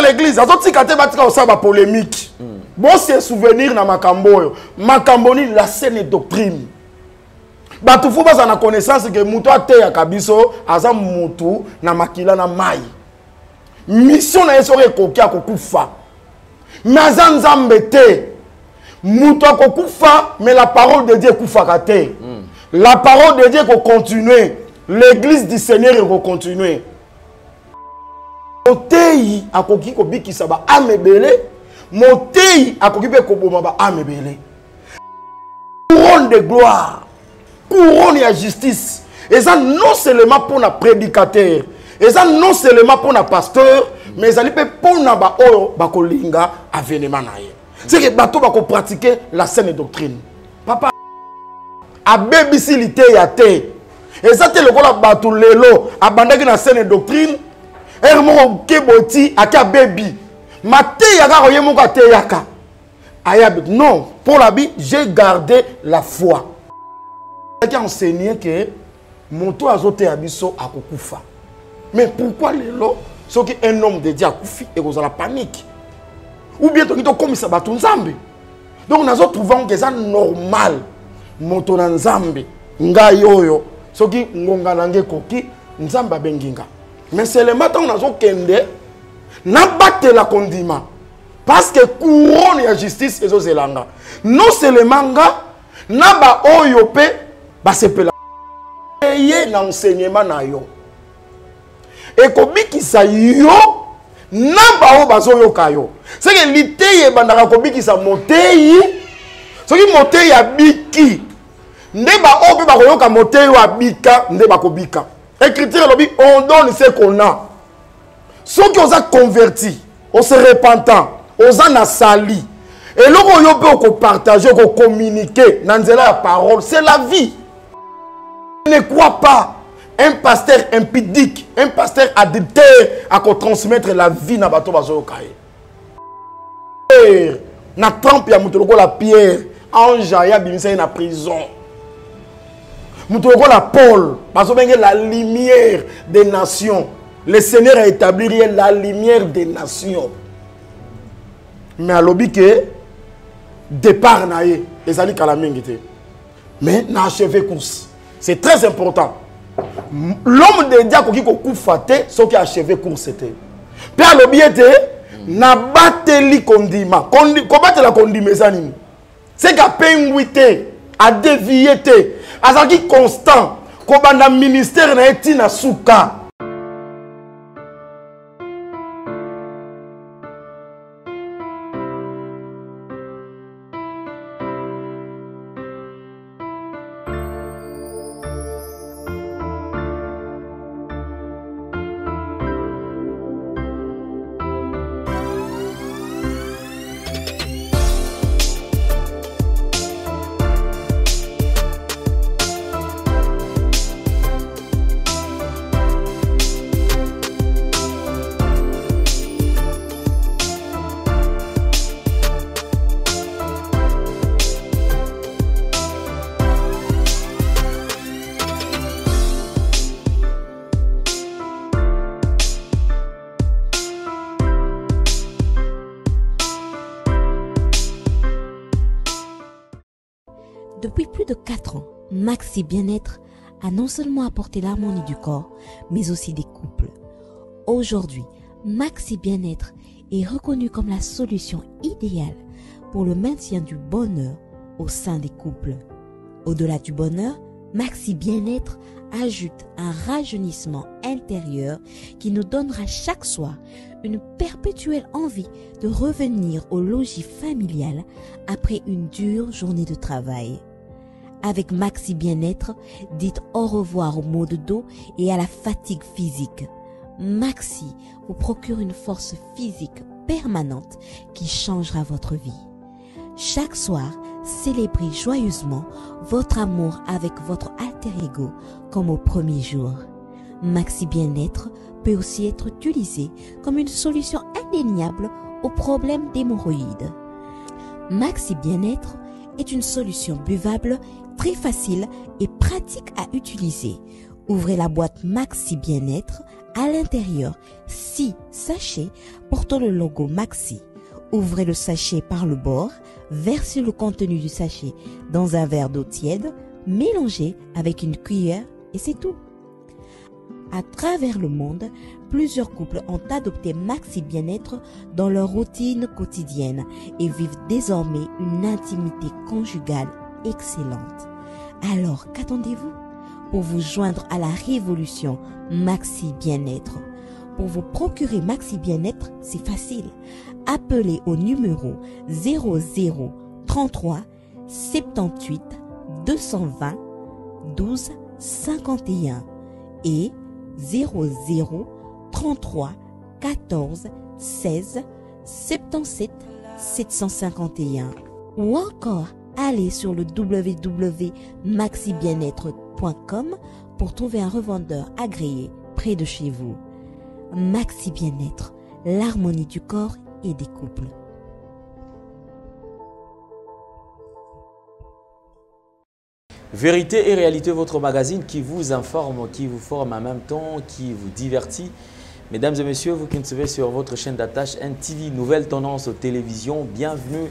l'église azotika te batika kosala bapolémique bose souvenir na makambo oyo. Makambo nini? La saine doctrine. Bato fu bazala na connaissance ke moto ateyaka biso aza motu na makila na mai mission na ye soki ekoki akokufa. Me aza nzambe te. Moto akokufa mais la parole de dieu ekufaka te. La parole de dieu ekocontinue l'église du seigneur ekocontinue moteyi akoki couronne de gloire. Couronne ya justice. Eza non seulement mpona prédicateur eza non seulement mpona pasteur mais ezali mpe mpona baoyo bakolinga avenema na ye. Seke bato bakopratike la saine doctrine. Papa abebisi liteya te. Eza te lokola bato lelo abandaki na doctrine ere moko keboti ake abebi mateya kaka ye moko ateyaka ayabi non mpo na bi j'ai gardé la foi. Aki enseigné ke moto azoteya biso akokufa mais pourquoi lelo soki un homme de dieu akufi ekozala panique? Ou bien toki tokomisa bato nzambe. Donc nazotrouva ngo eza normal. Moto na nzambe. Ngai oyo soki ngonga na ngai ekoki nzambe mais selema ntango nazokende nabatela kondima parce que couronne ya justice ezozela nga non seulement nga na baoyo mpe basepela eye na enseignement na yo. Ekobikisa yo na baoyo bazoyoka yo. Seke liteyi ebandaka kobikisa moteyi. Soki moteyi abiki nde baoyo mpe bakoyoka moteyi oyo abika nde bakobika écriture elobi on donne ce qu'on a. Soki oza converti ose repentant oza na sali. Eloko oyo mpe okopartage okocommunike na nzela ya parole c'est la vie. Ne crois pas un pasteur impudique un pasteur adultère akotransmettre la vie na bato bazoyoka ye na trempe ya moto lokola pierre ange aye abimisa ye na prison moto lokola paul. Bazobenge la lumière des nations. Le seigneur a établi la lumière des nations. Mais alobi ke départ na ye ezali kala mais na achevé course c'est très important. L'homme de dieu akoki kokufa te soki achevé course te mpe alobi ete nabateli kondima Kondi, kobatela kondima eza nini seke apengwi te adevie te azalaki constant kobanda ministère na ye ntina suka Bien-être a non seulement apporté l'harmonie du corps, mais aussi des couples. Aujourd'hui, Maxi Bien-être est reconnu comme la solution idéale pour le maintien du bonheur au sein des couples. Au-delà du bonheur, Maxi Bien-être ajoute un rajeunissement intérieur qui nous donnera chaque soir une perpétuelle envie de revenir au logis familial après une dure journée de travail. Avec Maxi Bien-être, dites au revoir au maux de dos et à la fatigue physique. Maxi vous procure une force physique permanente qui changera votre vie. Chaque soir, célébrez joyeusement votre amour avec votre alter ego comme au premier jour. Maxi Bien-être peut aussi être utilisé comme une solution indéniable aux problèmes d'hémorroïdes. Maxi Bien-être une solution buvable très facile et pratique à utiliser. Ouvrez la boîte Maxi Bien-être À l'intérieur, six sachets portant le logo Maxi. Ouvrez le sachet par le bord, versez le contenu du sachet dans un verre d'eau tiède, mélangez avec une cuillère et c'est tout. À travers le monde, plusieurs couples ont adopté Maxi Bien-être dans leur routine quotidienne et vivent désormais une intimité conjugale excellente. Alors, qu'attendez-vous pour vous joindre à la révolution Maxi Bien-être? Pour vous procurer Maxi Bien-être, c'est facile. Appelez au numéro 0033 78 220 12 51 et 00 33 14 16 77 751 ou encore allez sur le www.maxibienêtre.com pour trouver un revendeur agréé près de chez vous. Maxi Bien-être, l'harmonie du corps et des couples. Vérité et réalité, votre magazine qui vous informe, qui vous forme en même temps, qui vous divertit. Mesdames et messieurs, vous qui nous suivez sur votre chaîne d'attache NTV, nouvelle tendance télévision, bienvenue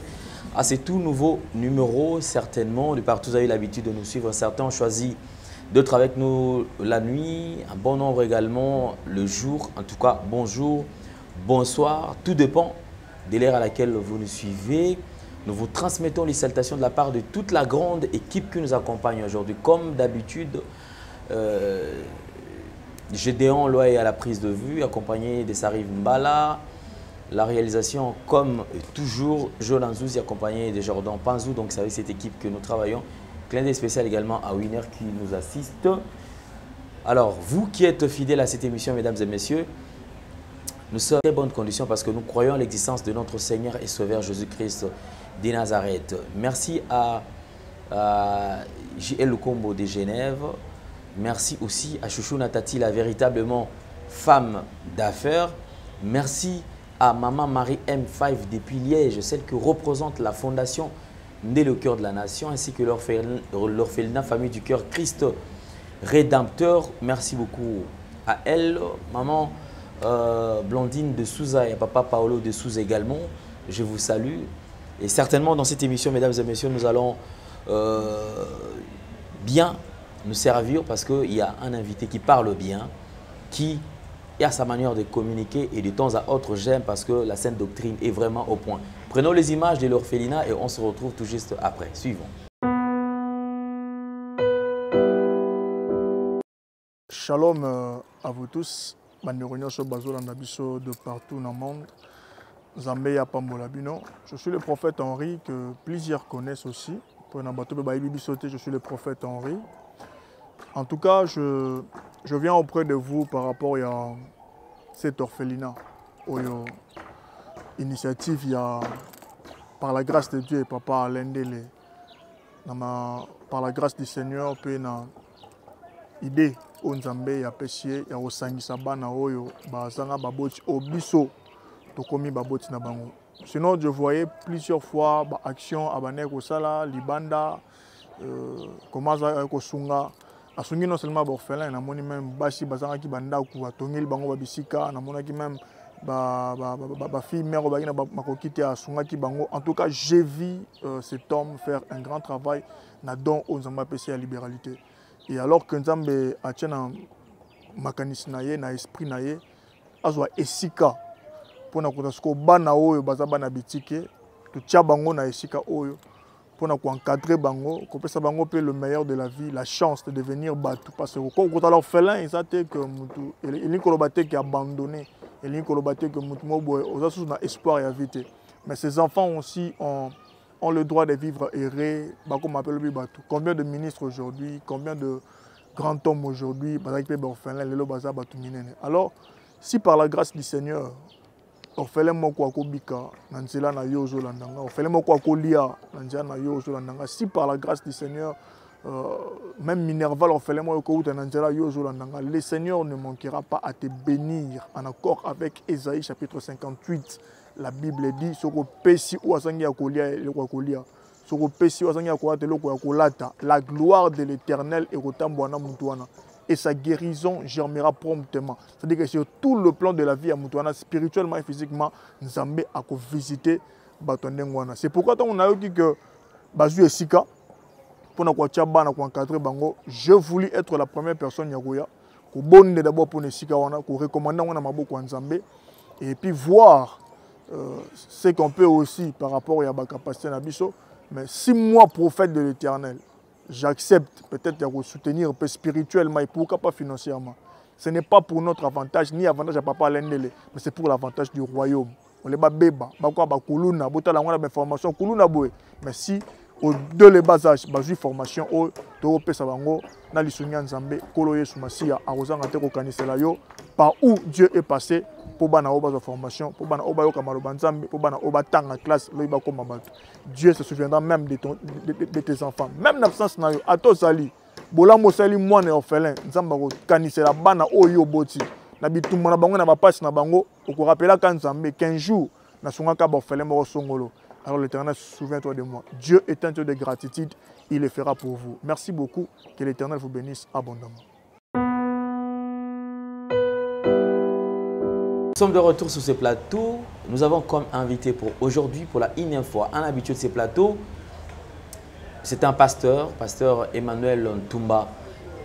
à ces tout nouveaux numéros, certainement. De partout, vous avez l'habitude de nous suivre. Certains ont choisi d'autres avec nous la nuit, un bon nombre également le jour. En tout cas, bonjour, bonsoir, tout dépend de l'ère à laquelle vous nous suivez. Nous vous transmettons les salutations de la part de toute la grande équipe qui nous accompagne aujourd'hui. Comme d'habitude, euh, Gédéon Loy à la prise de vue, accompagné de Sariv Mbala. La réalisation, comme toujours, Jolan Zouzi, accompagné de Jordan Panzou. Donc, c'est avec cette équipe que nous travaillons. Clin d'œil spécial également à Winner qui nous assiste. Alors, vous qui êtes fidèles à cette émission, mesdames et messieurs, nous sommes en très bonnes conditions parce que nous croyons l'existence de notre Seigneur et Sauveur Jésus-Christ de Nazareth. Merci à, à JL Combo de Genève. Merci aussi à Chouchou Natati, la véritablement femme d'affaires. Merci à Maman Marie M5 depuis Liège, celle qui représente la fondation Né le cœur de la nation, ainsi que l'orphelinat Famille du cœur Christ Rédempteur. Merci beaucoup à elle, maman euh, Blondine de Souza et à papa Paolo de Souza également. Je vous salue. Et certainement dans cette émission, mesdames et messieurs, nous allons euh, bien nous servir parce qu'il y a un invité qui parle bien, qui a sa manière de communiquer et de temps à autre, j'aime parce que la sainte doctrine est vraiment au point. Prenons les images de l'orphelinat et on se retrouve tout juste après. Suivons. Shalom euh, à vous tous. de partout dans le monde. Je suis le prophète Henri que plusieurs connaissent aussi. Je suis le prophète Henri. En tout cas, je, je viens auprès de vous par rapport à cet orphelinat. Oyo initiative, y a, par la grâce de Dieu Papa Alain Dele, par la grâce du Seigneur, puis na idée oyo nzambe apesi ye ya kosangisa bana oyo bazanga baboti oyo biso tokomi baboti na bango sinon je voyais plusieurs fois baaction abandaki kosala libanda euh, koma azalaki kosunga asungi non seulement baorphelin namoni même basi bazangaki bandako batongeli bango babisika namonaki même bafille mère oyo baki na makoki te asungaki bango. En tout cas j'ai vu euh, cet homme faire un grand travail na don oyo nzambe apesi ya libéralité. Et alors que nzambe atie na makanisi na ye na esprit na ye azwa esika mpona kota sikoyo bana oyo baza bana bitike totia bango na esika oyo mpona koencadre bango kopesa bango mpe le meilleur de la vie la chance de devenir bato parce que kokota l'orphelin eza te ke mutu elingi koloba te ke abandonné elingi koloba te ke mutu moko boye oza susu na espoir ya vie te. Mais ces enfants aussi ont, ont le droit de vivre erré bakoma mpe lobi bato combien de ministres aujourd'hui combien de grands hommes aujourd'hui bazalaki mpe baorphelin lelo baza bato minene. Alors si par la grâce du seigneur orphelin moko akobika na nzela na yo ozolanda nga. Orphelin moko akolia na nzela na yo ozolanda nga. Si par la grâce du seigneur euh, même minerva l'orphelin moko okouta na nzela yo ozolanda nga. Le seigneur ne manquera pas à te bénir en accord avec Ésaïe chapitre 58 la bible dit soki opesi oyo azangi ya kolia eloko ya kolia soki opesi oyo azangi ya kolata eloko ya kolata la gloire de l'éternel ekotambola na motu wana et sa guérison germera promptement. C'est-à-dire que sur tout le plan de la vie à Moutouana, spirituellement et physiquement, Nzambe a visité Batondengwana. C'est pourquoi on a dit que Bazu et Sika, pour encadrer bango, je voulais être la première personne Yagoya, bonne d'abord pour ne Sika wana, pour recommander wana maboko Nzambe, et puis voir euh, ce qu'on peut aussi par rapport à la capacité Nabiso. Mais si moi, prophète de l'éternel, j'accepte peut-être de soutenir peu spirituellement et pourquoi pas financièrement. Ce n'est pas pour notre avantage, ni avantage à papa Lendele, mais c'est pour l'avantage du royaume. On les bat beba, bakwa ba kuluna, botala ngona ba formation kuluna boy. Mais si au de les bas bazui formation au to pesa bango na lisunya nzambe kolo yesu masia akozanga te ko kanisela yo par où Dieu est passé pour bana o bazo formation, pour bana o ba yoka maloba nzambe, pour bana o ba tanga classe lo ba koma bato. Dieu se souviendra même de, ton, de, de, de tes enfants, même l'absence na yo ato sali. Bolambo sali mwana orphelin, nzamba ko kanisela bana oyo boti. Na bitumba na bango na bapasi na bango, okorapelaka nzambe 15 jours na sungaka ba orphelin moko songolo. Alors l'Éternel, souviens-toi de moi. Dieu est un Dieu de gratitude, il le fera pour vous. Merci beaucoup, que l'Éternel vous bénisse abondamment. Nous sommes de retour sur ce plateau. Nous avons comme invité pour aujourd'hui, pour la énième fois, un habitué de ces plateaux. C'est un pasteur, pasteur Emmanuel Ntumba,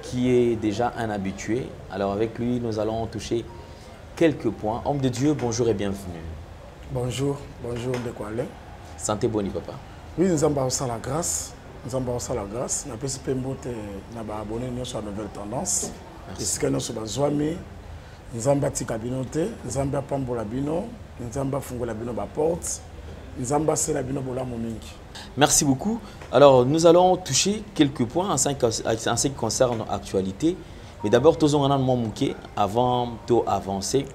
qui est déjà un habitué. Alors avec lui, nous allons toucher quelques points. Homme de Dieu, bonjour et bienvenue. Bonjour, bonjour Ndekwale. Santé boni papa. Oui, nous avons la grâce. Nous avons la grâce. Nous avons abonné à la nouvelle tendance. esika nyonso bazwami nzambe atika bino te nzambe apambola bino nzambe afungola bino baporte nzambe asala bino bolamu mingi Merci beaucoup. Alors, nous allons toucher quelques points en ce qui concerne l'actualité. Mais d'abord, tous on a Mouké avant de avancer.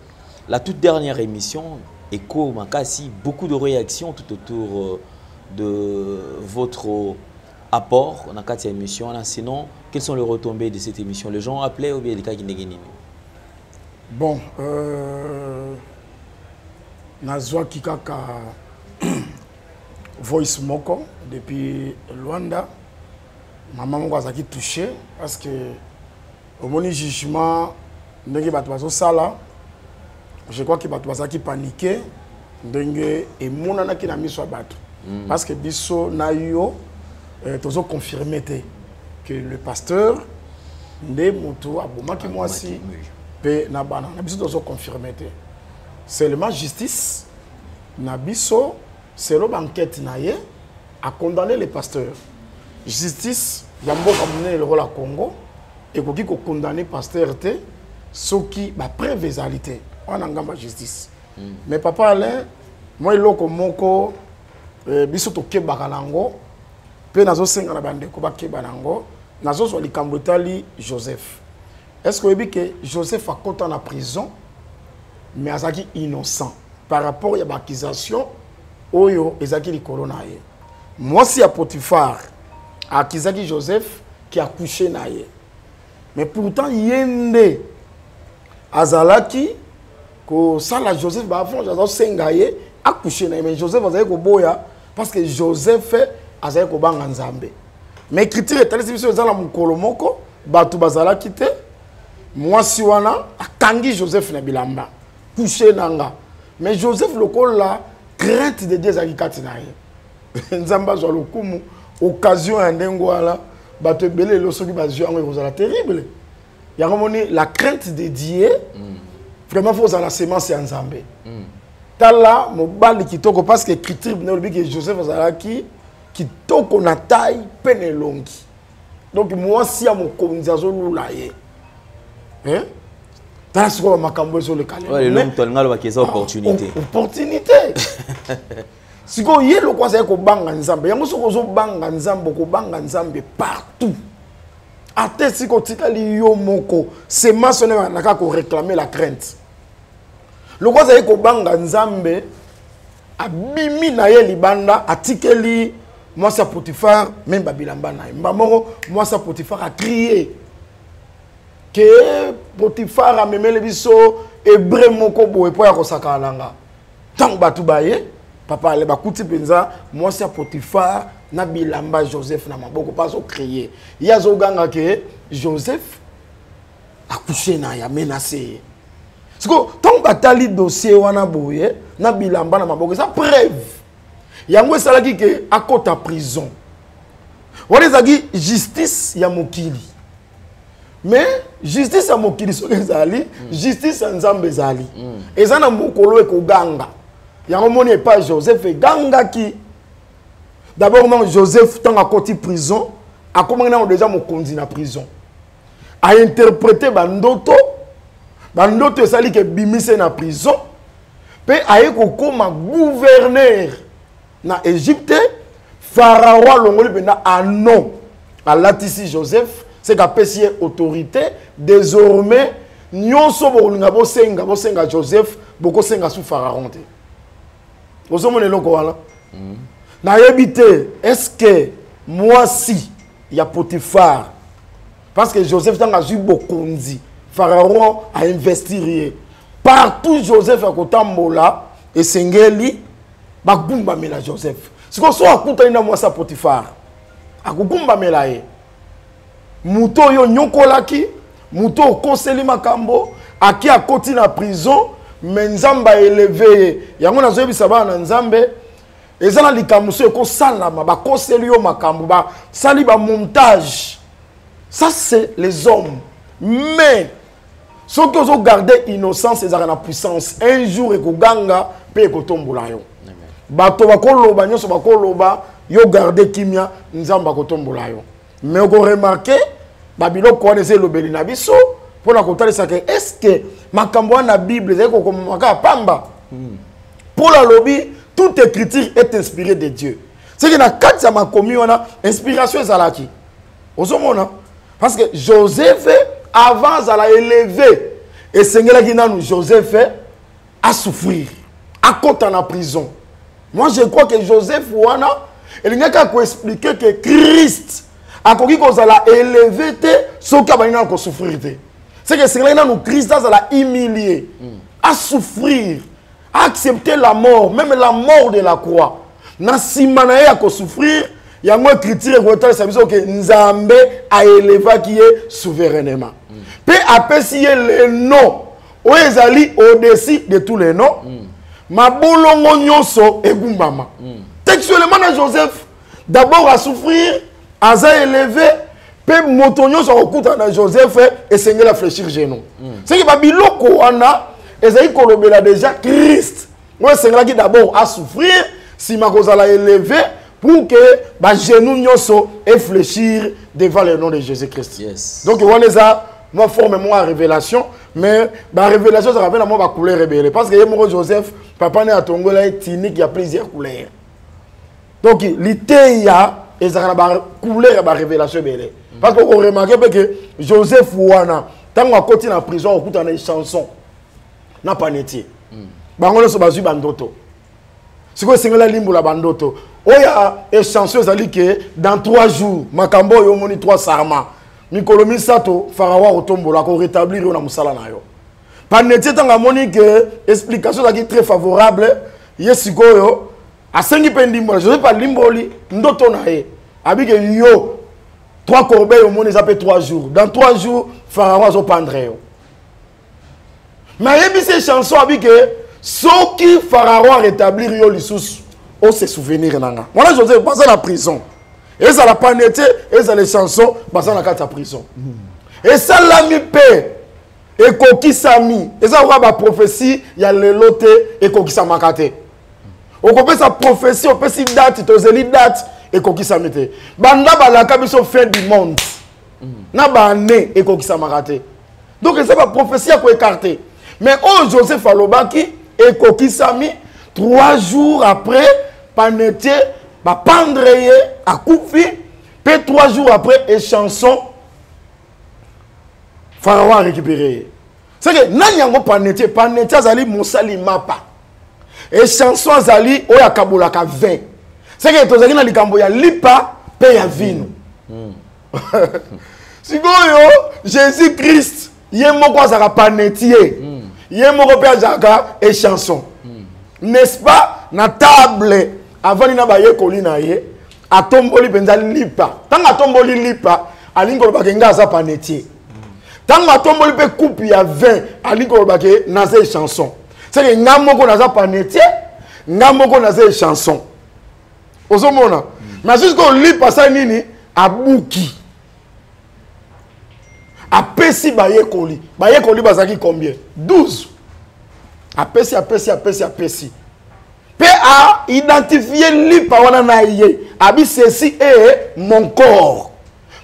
La toute dernière émission, Echo Makasi, beaucoup de réactions tout autour de votre apport dans cette émission. Sinon, quelles sont les retombées de cette émission? Les gens appelaient ou bien les cas qui Bon, euh, nazwaki kaka voice moko depuis Luanda. Maman moko azaki touché parce que omoni jugement ndenge bato bazosala je crois que bato bazalaki paniqué ndenge emonanaki na miso ya bato mm. parce que biso na yo tozoconfirme te que le pasteur nde moto abomaki mwasi mpe na bana na biso tozoconfirme te. Seulement justice na biso selo bankete na ye acondamne le pasteur justice ya mboka monene lokola congo ekoki kokondamne pasteur te soki bapreuve ezali te wana ngamba justice. Mm. mais papa alain mwa eloko moko eh, biso tokebaka nango mpe nazosenga na bandeko bakeba nango nazozwa likambo etali joseph est ce que ke joseph akɔta na prison mais azalaki innocent par rapport ya baakisation oyo ezalaki likolo na ye mwasi ya potifar akizaki joseph ki akushe na ye mais pourtant ye nde azalaki kosala joseph baavance azosenga ye akushe na ye mais joseph azalaki koboya parce que joseph azalaki kobanga nzambe. Mais écriture etalisi biso eza na mokolo moko bato bazalaki te mwasi wana akangi joseph na bilamba. Kushe na nga mais joseph lokola crainte de dieu ezalaki kati na ye. Nzambe azwa lokumu occasion ya ndenge wana bato ebele elo soki bazwi yango ekozala terrible. Yango moni la crainte de dieu mm. vraiment fo kozala na semence ya nzambe. Mm. tala mobali kitoko parce que écriture bino olobi ke joseph azalaki kitoko na taille mpe na elongi. Donc mwasi ya mokonzi azolula ye tala sikoyo bamakambo ezoleka lelolobaki eza opportunité. opportunité. Sikoyo ye loko azali kobanga nzambe. Yango soki ozobanga nzambe okobanga nzambe partout. Ate siko otikali yo moko semence one banaka koréclame la crainte. Loko azali kobanga nzambe abimi na ye libanda atikeli mwasi ya potifar meme babilamba na ye. Mba moko mwasi ya potifar akrie ke potifar amemeli biso hebreu moko boye mpo ya kosakana nanga ntango bato baye papa ale bakuti mpenza mwasi ya potifar na bilamba joseph na maboko mpo azokrie. Ye azoganga ke joseph akushe na ye amenase ye siko ntango batali dossier wana boye na bilamba na maboko eza preuve. Yango esalaki ke akɔta prison. Wana ezalaki justice ya mokili mais justice ya mokili soki ezali justice ya nzambe ezali. Eza na mokolo ekoganga yango moni epai joseph egangaki. D'abord ntango joseph ntango akoti prison akomaki nango déjà mokonzi na prison. Ainterprete bandoto. Bandoto esali ke ebimise na prison. Mpe aye kokóma gouverneur na égypte pharaon alongoli mpenza anon. Alatisi joseph seke apesi ye autorité désormais nyonso bokolinga bosenga bosenga joseph bokosenga su pharaon te. Ozomona eloko wana? Nayebi te est-ce que mwasi ya potifar parce que joseph ntango azwi bokonzi pharaon ainvestir ye partout joseph akotambola esengeli bagumbamela joseph. Sikoyo so akutani na mwasi ya potifar akogumbamela ye moto oyo onyokolaki moto okoseli makambo aki akoti na prison me nzambe aeleve ye. Yango nazoyebisa bana na nzambe eza na likambo so ekosalama bakoseli yo makambo basali bamontage ça c'est les hommes. Mais soki ozogarde innocence ezalaka na puissance un jour ekoganga mpe ekotombola yo. Bato bakoloba nyonso bakoloba yo garde kimia nzambe akotombola yo. Mais okoremarke babiloko wana eza elobeli na biso mpona kotalisaka est ce que makambo wana na bible ezali kokomama kaka pamba? Paul alobi toute écriture est inspirée de dieu. Seke na kati ya makomi wana inspiration ezalaki. Ozomona? Parce que joseph avant azala élevé esengelaki nanu joseph asouffrir akɔta na prison. Moi je crois que joseph wana elingaki akoexplike ke christ akoki kozala élevé te soki abandi nanu kosouffrir te. Seke esengelaki nanu christ azala humilie asouffrir accepter la mort même la mort de la croix. Na nsima na ye ya kosouffrir yango écriture ekotalisa biso ke nzambe aelevaki ye souverainement. Mpe apesi ye le nom oyo ezali au-dessus de tous les noms mabolongo nyonso egumbama. Textuellement na joseph d'abord asouffrir aza élevé mpe moto nyonso akokutana na joseph esengeli afléchir genou. Soki babiloko wana ezali kolobela déjà christ. Oyo esengelaki d'abord asouffrir nsima kozala élevé pour que bagenou nyonso efléchir devant le nom de jésus christ Yes. donc wana eza mwa forme ya révélation mais barévélation ezalaka mpe na mwa bacouleur ebele parce que ye moko joseph papa ne atongola ye tunique ya plusieurs couleurs. Donc liteya ezalaka na bacouleur ya barévélation ebele parce que oremarke mpe ke joseph wana ntango akoti na prison akokutana na echanson na panetier bango nyonso bazwi bandoto. Sikoyo esengeli alimbola bandoto? Oyo echanson ezali ke dans trois jours makambo oyo omoni trois sarma mikolo misato pharaon akotombola akorétablir yo na mosala na yo. Panetier ntango amoni ke explication ezalaki très favorable ye sikoyo asengi mpe ndimbola joseph alimboli ndoto na ye. Abike yo trois corbeille omoni eza mpe trois jours. Dans trois jours pharaon azopandre yo. Me ayebisi echanson abi ke soki pharaon arétablir yo lisusu ose souvenir na nga. Wana joseph baza na prison. Ezala pane te ezala echanson baza na kati ya prison. Esalami mpe ekokisami eza koka baprofesi ya lelo te ekokisamaka okopesa profesi opesi date tozeli date ekokisami te. Banda balaka biso fin du monde. Na baane ekokisamaka te. Donc eza baprofesi ya koekarte. Mais oyo joseph alobaki ekokisami trois jours après panetier bapendre ye akufi mpe trois jours après echanson pharaon arécupéré ye. Seke nani yango panetier panetier azali mosali mapa echanson azali oyo akabolaka vin seke tozalaki na likambo ya lipa mpe ya vino. Sikoyo jésus christ ye moko azalaka panetier. Ye moko mpe azalaka echanson n'est-ce pas? Na table avandi na bayekoli na ye atomboli mpenza lipa. Ntango atomboli lipa alingi kolobaka nga aza panetier. Ntango atomboli mpe coupe ya 20 alingi koloba ke naza echanson seke nga moko naza panetier nga moko naza echanson ozomona. Mais jusque olipe asali nini? Abuki. Apesi bayekoli bayekoli bazalaki combien? 12 apesi apesi apesi apesi. Mpe aidentifie lipa wana na ye. Abi ceci e mon corps.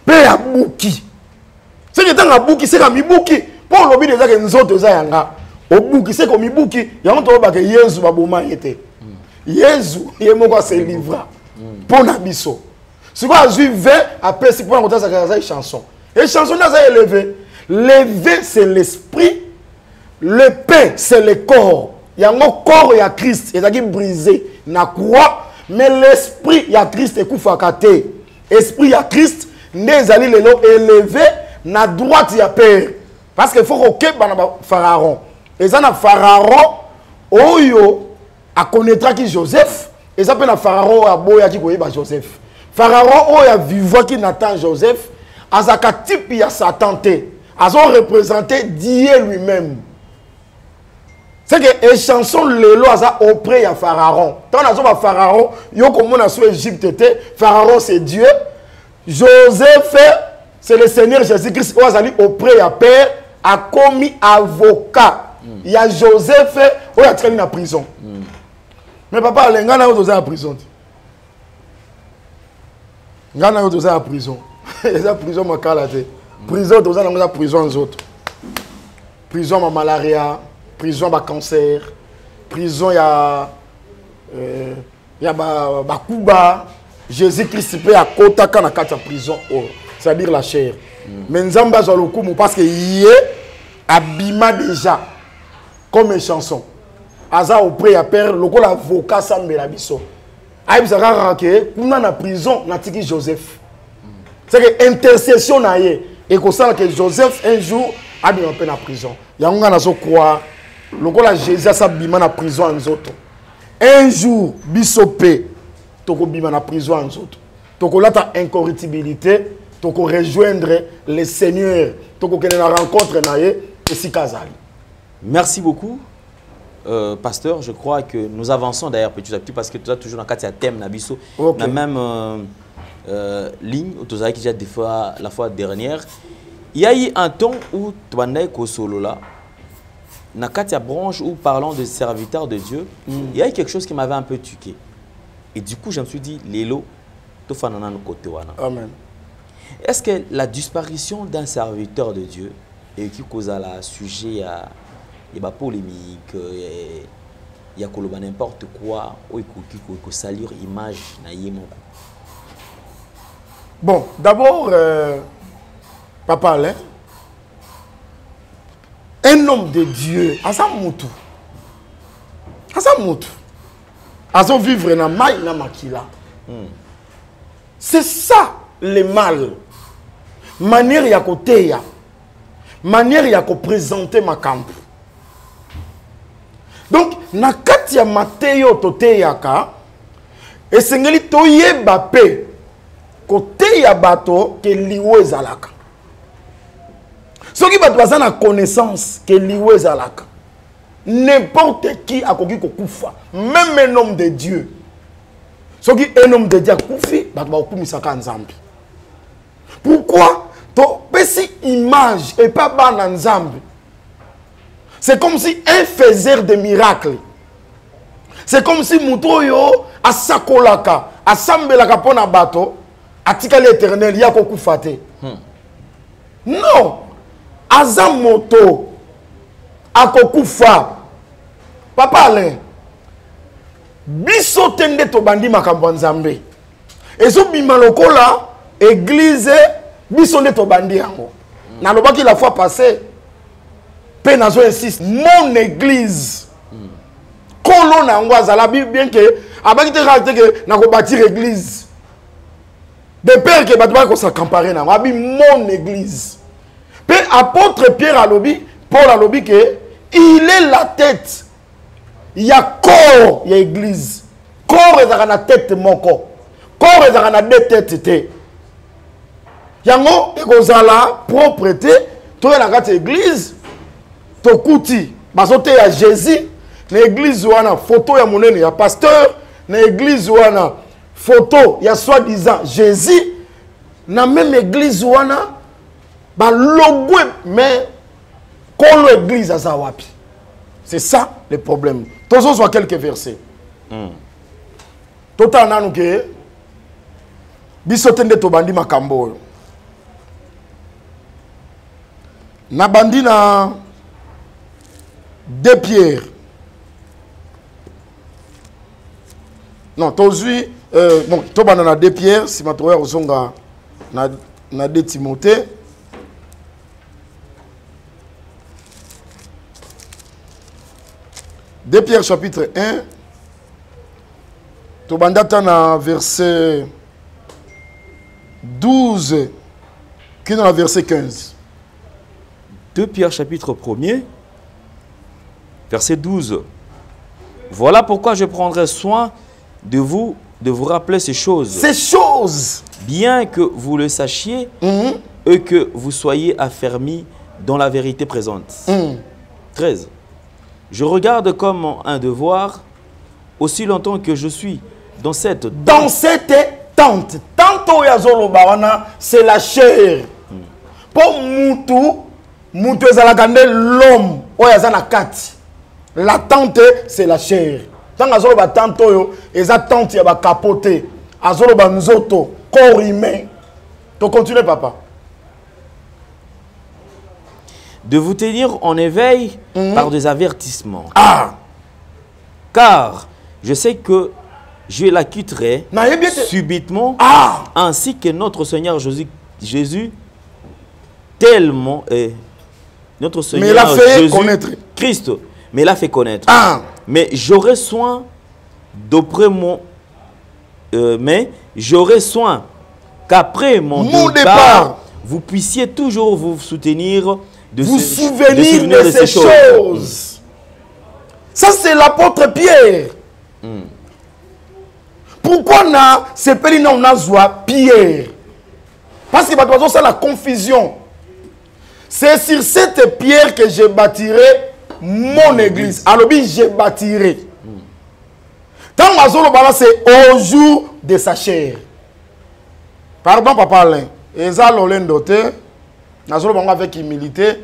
Mpe abuki. Seke ntango abuki seke mibuki. Mpo olobi dezake nzoto eza yanga obuki seke omibuki yango toyobaka yezu baboma ye te yezu ye moko ase livra mpo na biso sikoyo azwi 20 apesi mpona kotasaka aza echanson echanson nde aza éleve levé c'est l'esprit. Le pain c'est le corps. Yango corps ya christ. Ezalaki brisé na croix. Mais l'esprit ya christ ekufaka te esprit ya christ. Nde ezali lelo élevé na droite ya père. Parce que faut bapharaon eza na pharaon oyo akonetraki joseph. Eza mpe na pharaon oyo aboyaki koyeba joseph. Pharaon oyo avivwaki na temps joseph azalaka type ya satan te. Azoreprésente dieu lui-même. C'est que echanson lelo aza auprès ya pharaon. Ntango nazoba pharaon yo komona so égypte te pharaon c'est dieu. Joseph c'est le seigneur jésus-christ oyo azali auprès ya père akomi avocat. Ya joseph oyo atikali na prison. Mm. mais papa alenga na oyo toza ya prison te. Nga na oyo toza ya prison. Eza prison makala te. Prison toza nango eza prison nzoto. Prison ya malaria prison ya bacancer prison ya euh, ya bakuba ba jésus christ mpe akotaka na kati ya prison oyo. C'est-à-dire la chair. Mm. mais nzambe azwa lokumu parce que ye abima déjà comme chanson. Aza auprès ya père lokola avocat asambela biso. Ayebisa kaka ke kuna na prison natiki joseph. Que intercession na ye ekosala ke joseph un jour abima mpe na prison. Yango ngai nazokroire lokola jésus asabima na prison ya nzoto un jour biso mpe tokobima na prison ya nzoto tokolata incorruptibilité tokorejoindre le seigneur. Tokokende na rencontre na ye esika azali merci beaucoup Euh, pasteur, je crois que nous avançons d'ailleurs petit à petit parce que tu as toujours dans le thème Nabiso, okay. la même euh, euh, ligne, tu as déjà des fois, la fois dernière. Il y a eu un temps où tu as solo là, dans la branche où parlant de serviteurs de Dieu, mm. il y a eu quelque chose qui m'avait un peu tuqué. Et du coup, je me suis dit, Lélo, tu fais un côté. Amen. Est-ce que la disparition d'un serviteur de Dieu et qui cause la sujet à il y a polémique, il y a n'importe quoi, il y a salir image na Bon, d'abord, euh, Papa Alain, un homme de Dieu, asa mutu, asa mutu, asa vivre na mai na makila. Hmm. C'est ça le mal. Manière ya koteya, manière ya ko présenter ma camp. Donc na kati ya mateyo toteyaka esengeli toyeba mpe koteya bato ke liwo ezalaka. Soki bato baza na connaissance ke liwo ezalaka n'importe qui akoki kokufa même un homme de dieu. Soki un homme de dieu akufi bato bakokumisaka nzambe. Pourquoi? Topesi image epa bana nzambe c'est comme si un faiseur de miracles. C'est comme si moto oyo asakolaka asambelaka mpo na bato atikali éternel ya kokufa te. Hmm. non aza moto akokufa. Papa alain biso te nde tobandi makambo nzambe. Ezobima lokola eglize biso nde tobandi yango. Nalobaki la fois passé mpe nazo insiste mon église. Nkolo na yango azala bien ke abaki te kaka te ke nakobâtir église. De père ke bato baki kosacampare na yango abi mon église. Mpe apôtre pierre alobi paul alobi ke il est la tête. Ya corps ya église. Corps ezalaka na tête moko. Corps ezalaka na deux tête te. Yango ekozala propre te toye na kati ya église tokuti. Bazoteya jésus na église wana photo ya monene ya pasteur na église wana photo ya soi-disant jésus na même église wana balogwe mais kolo église aza wapi? C'est ça le problème. Tozozwa quelques versets. Totala nanu ke biso te nde tobandi makambo oyo. Nabandi na 2 pierre. Non tozwi euh, bon tobanda na 2 pierre nsima tokoya kozonga na, na 2 timote Deux Pierre chapitre 1 tobanda ata na verset 12 kino na verset 15 2 Pierre chapitre 1er, verset 12. Voilà pourquoi je prendrai soin de vous, de vous rappeler ces choses, ces choses. Bien que vous le sachiez Mhm, et que vous soyez affermis dans la vérité présente. mhm. 13. Je regarde comme un devoir, aussi longtemps que je suis dans cette dans cette tente. Tente oyo azoloba wana c'est la chair. Mpo mutu mutu ezalaka nde l'homme. Oyo aza na kati la tente c'est la chair. Ntango azoloba tente oyo eza tente ya bakapo te azoloba nzoto corps humain. Tocontinue papa. De vous tenir en éveil par des avertissements. ah! Car je sais que je la quitterai subitement, ah! ainsi que notre Seigneur Jésus, Jésus tellement, euh, notre Seigneur l'a fait Jésus connaître. Christ, mais l'a fait connaître. ah Mais j'aurai soin d'après mon, euh, mais j'aurai soin qu'après mon, Mon départ, départ, vous puissiez toujours vous soutenir de vous ces- souvenir de, ces choses. Ça, c'est l'apôtre Pierre. Pourquoi na sepeli na onazwa Pierre? Parce que bato ça la confusion. C'est sur cette pierre que je bâtirai mon église. Alors, oui, je bâtirai. Tant que c'est au jour de sa chair. Pardon, papa Alain. eza lolendo te nazoloba ngo avec humilité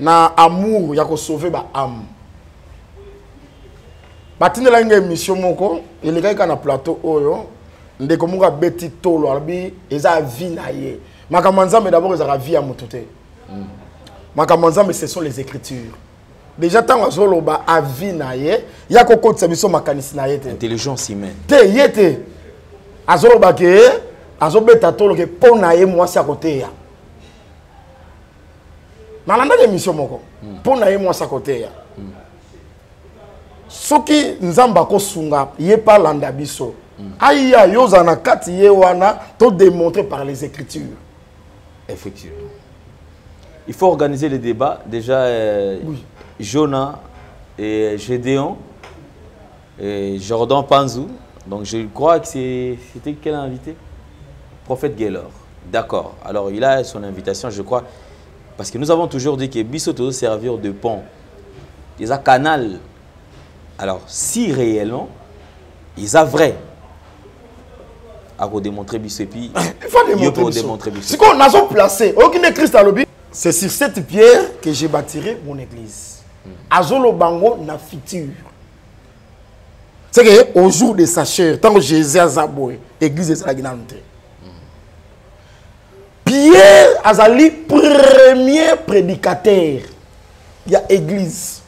na amour ya kosauve baame batindelaki nga émission moko elekaki kaka na plateau oyo ndeko moko abeti tolo alobi eza vie na ye makambo ya nzambe d'abord ezalaka vie ya te makambo ya nzambe ce sont les écritures déjà ntango azoloba avi na ye ya kokotisa biso makanisi na ye te Intelligence humaine. te ye te azoloba ke azobeta tolo ke mpo na ye mwasi akoteya nalandaki émission moko mpo na ye mwasi akoteya soki nzambe akosunga ye mpe alanda biso aya yo ozala na kati ye wana todémontre par les écritures Effectivement. Il faut organiser le débat. Déjà, euh, Oui. Jonah et Gédéon et Jordan Panzou. Donc, je crois que c'était quel invité? Prophète Gaylor. D'accord. Alors, il a son invitation, je crois. Parce que nous avons toujours dit que Bissot doit servir de pont. Ils ont canal. Alors, si réellement, ils ont vrai. À démontrer Bissot. Et puis, il faut démontrer pour démontrer biso. sikoyo nazoplace oyoki nde krist alobi c'est sur cette pierre que je bâtirai mon église azoloba ngo na futur que au jour de sa chair ntango jésus aza boye église ezalaki nanu te pierre azali premier prédicateur. Ya église.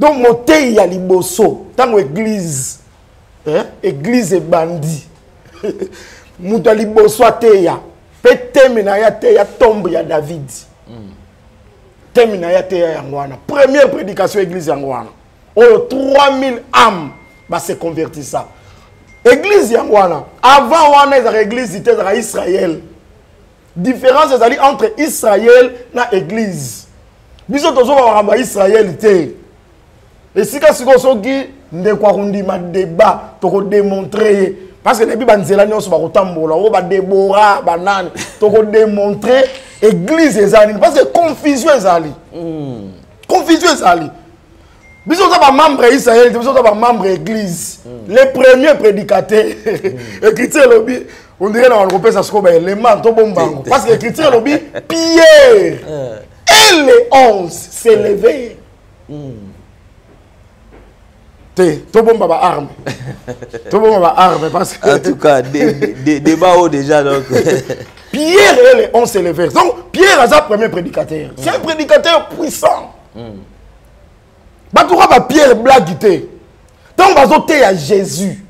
Donc motei ya liboso. Ntango église eh, église ebandi moto ya liboso ateya mpe teme na ye tombe ya david teme na yango wana première prédication église yango wana oyo 3000 âme base convertisa église yango avant wana ezalaka église te ezalaka israel différence ezali entre israel na église. Biso tozoba makambo ya israel te. Esika sikoyo soki ndeko akondima débat tokodemontre ye parce que nayebi banzela nyonso bakotambola oyo badebora banani tokodémontre église ezali nini parce que confusion ezali confusion ezali biso toza bamembre israel te biso toza bamembre ya église. Le premier prédicateur écriture elobi ondire na wana kopesa sikoyo baélément tobombango parce que écriture elobi pierre et les onze s'élever te tobomba baarme tobomba baarme parce que En tout cas, débat haut déjà. Donc. Pierre et les onze s'élevèrent. Donc, Pierre un premier prédicateur. C'est un prédicateur puissant. Batoura ba Pierre blague te. Tant bazo te à Jésus.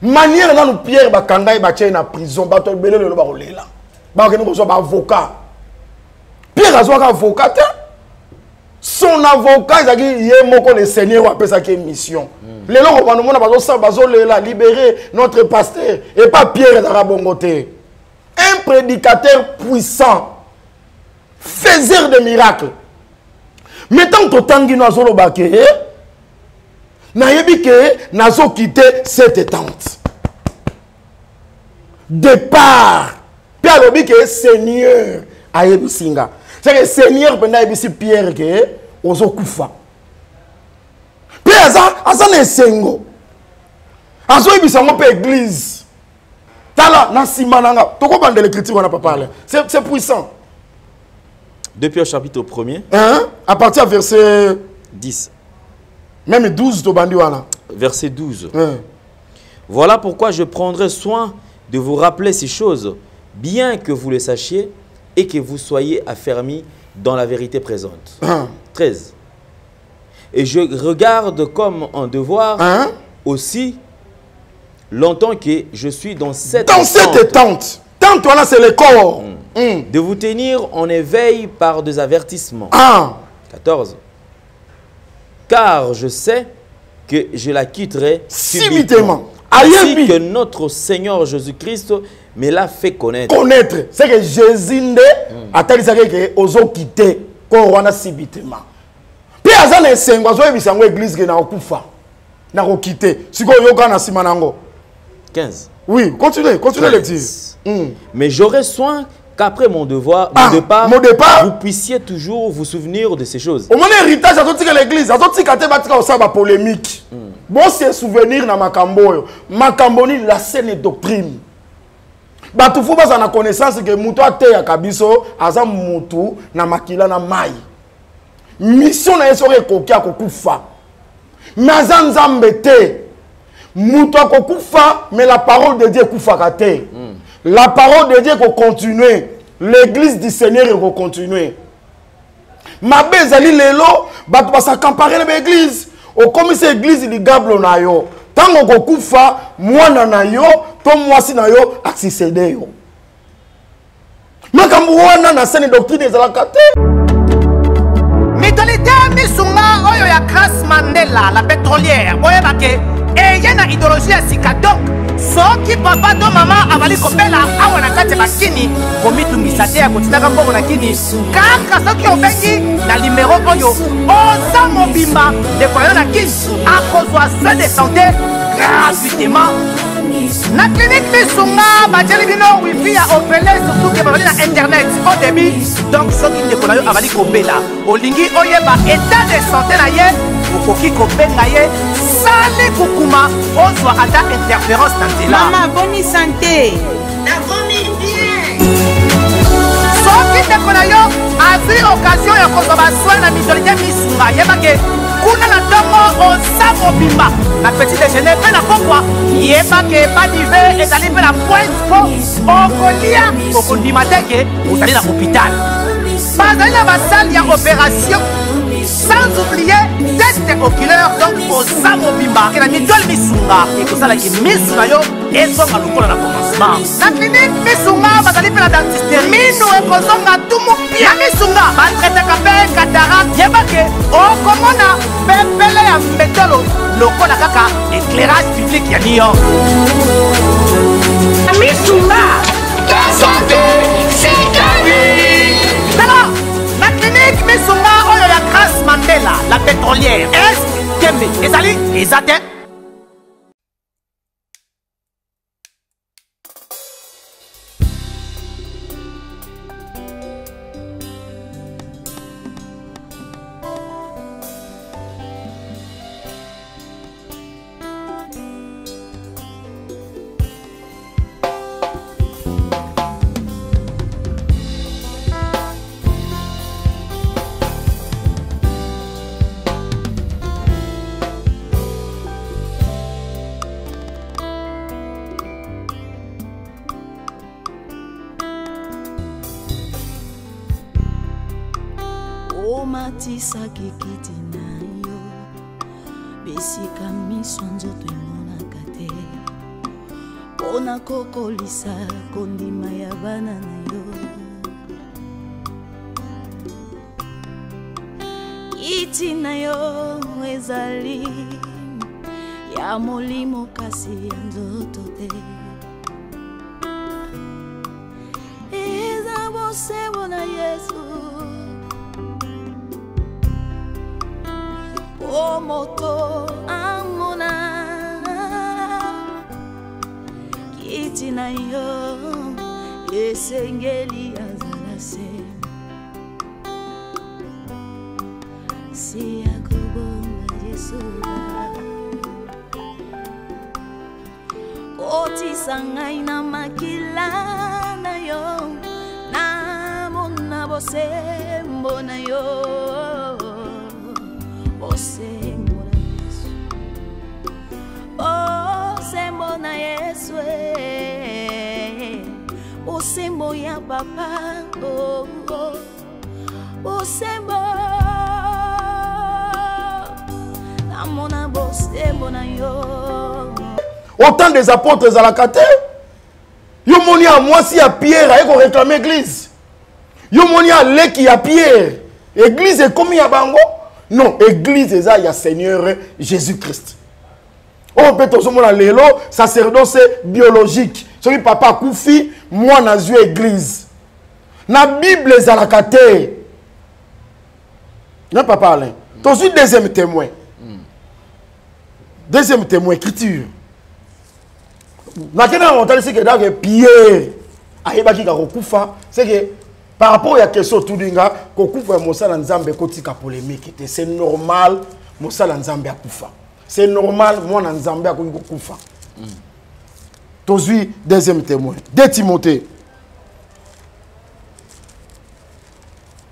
Manière na nous Pierre ba kanga e ba tient na prison, bato belé le ba rolela. Ba ke nous ba avocat. Pierre a un avocat. te. Son avocat ezaki ye moko le Seigneur apesaki mission. Lelo ko bana mona bazo sa bazo lela libérer notre pasteur et pas Pierre ezaka bongo te. Un prédicateur puissant, faiseur de miracles. Mais tant que tangi no azoloba ke nayebi ke nazo quitter cette tente. Départ. Puis alobi ke Seigneur ayebisi nga. C'est que Seigneur penda ayebisi Pierre ke ozokufa. Puis aza na esengo. Azoyebisa ngo mpe église. tala na nsima na nga tokobanda l'écriture wana papa c'est c'est puissant Depuis au chapitre 1er, hein? à partir ya verset 10, même 12 tobandi wana verset 12. hein? Voilà pourquoi je prendrai soin de vous rappeler ces choses, bien que vous le sachiez et que vous soyez affermis dans la vérité présente. Hein? 13. Et je regarde comme un devoir Hein? aussi longtemps que je suis dans cette dans tente, cette tente tente wana c'est le corps Hum. de vous tenir en éveil par des avertissements. ah 14. Car je sais que je la quitterai Subitement. Ainsi que notre Seigneur Jésus-Christ me l'a fait connaître. connaître. C'est que jésus nde atalisaki eke ozokite corps wana subitement. Mpe aza na esengo azoyebisa yango église ke nakokufa nakokite sikoyo oyoka na nsima na yango 15. oui continue continue lecture Hum. Mais j'aurai soin qu'après mon devoir, Ah, mon départ, mon départ. vous puissiez toujours vous souvenir de ces choses. omoni héritage azotika l'église azotika te batika kosala bapolémique bosie souvenir oyo makambo nini la saine doctrine. Bato fu bazala na connaissance ke moto ateyaka biso aza motu na makila na mai mission na ye soki ekoki akokufa me aza nzambe te. Moto akokufa mais la parole de dieu ekufaka te la parole de dieu ekocontinue l'église du seigneur ekocontinue mabe ezali lelo bato basakampare na baeglize okomisi eglize ligablo na yo. Ntango okokufa mwana na yo to mwasi na yo asisede yo. Makambo wana na sene doctrine ezalaka te mitolite misunga oyo ya grace mandela la pétrolière boyebake eye na idéologie ya sika. Donc soki papa to mama azali kobela awa na kati ya bakini komitungisa te ya kotindaka mbongo na kini. Kaka soki obengi na limero oyo oza mobimba ndeko yo na kini akozwa soin de santé gratuitement. Na klinike misunga batieli bino wifi ya opele surtout ke bazali na internet au début. Donc soki ndeko na yo azali kobela olingi oyeba état de santé na ye okoki kobenga ye sale kokuma ozwa ata interférence na nzela. Mama, bonne santé. soki ndeko na yo azwi okazio ya kozwa baswin na mitolite misunga yebake kuna na ntongo oza mobimba na petit déjeuner mpe na pokwa yebake badive ezali mpe na pointe mpo okolia okondima te ke ozali na hôpital. Bazali na basale ya opération. Sans oublier teste oculaire donc oza mobimba. Ke na mitole misunga ekosalaki misu na yo ezonga lokola na commencement. Na klinike misunga bazali mpe na dentiste. Minu ekozonga tumu pia misunga batretaka mpe katarak yebake okomona pepele ya mbetolo lokola kaka éclairage public ya new york. Misunga tala na klinike misunga grace mandela la pétrolière. Est kembe? Ezali eza te kokolisa kondima ya bana na yo. Kiti na yo ezali ya molimo kasi ya nzoto te. Eza bosembo na yesu. Po moto kiti na yo esengeli azala se. Si ya kobonga yesu kotisa ngai na makila na yo namona bosembo na yo bosembo ya papa. Oh, oh. bosembo namona bosembo na yo. Autant des apôtres ezalaka te yo moni ya mwasi ya pierre aye koréclame église. Yo moni ya leki ya pierre. Église ekomi ya bango. Non église eza ya seigneur jésus christ oyo mpe tozomona lelo sacerdoce biologique soki papa akufi mwana azwi église. Na bible ezalaka te. Na papa alain tozwi deuxième témoin. Deuxième témoin écriture. Nakende na motali seke dake pierre. Ayebaki ka kokufa seke par rapport ya question otudinga kokufa ya mosala nzambe ekotika polémique. Te c'est normal mosala nzambe akufa. C'est normal mwana nzambe akoki kokufa tozwi deuxième témoin. De timothée.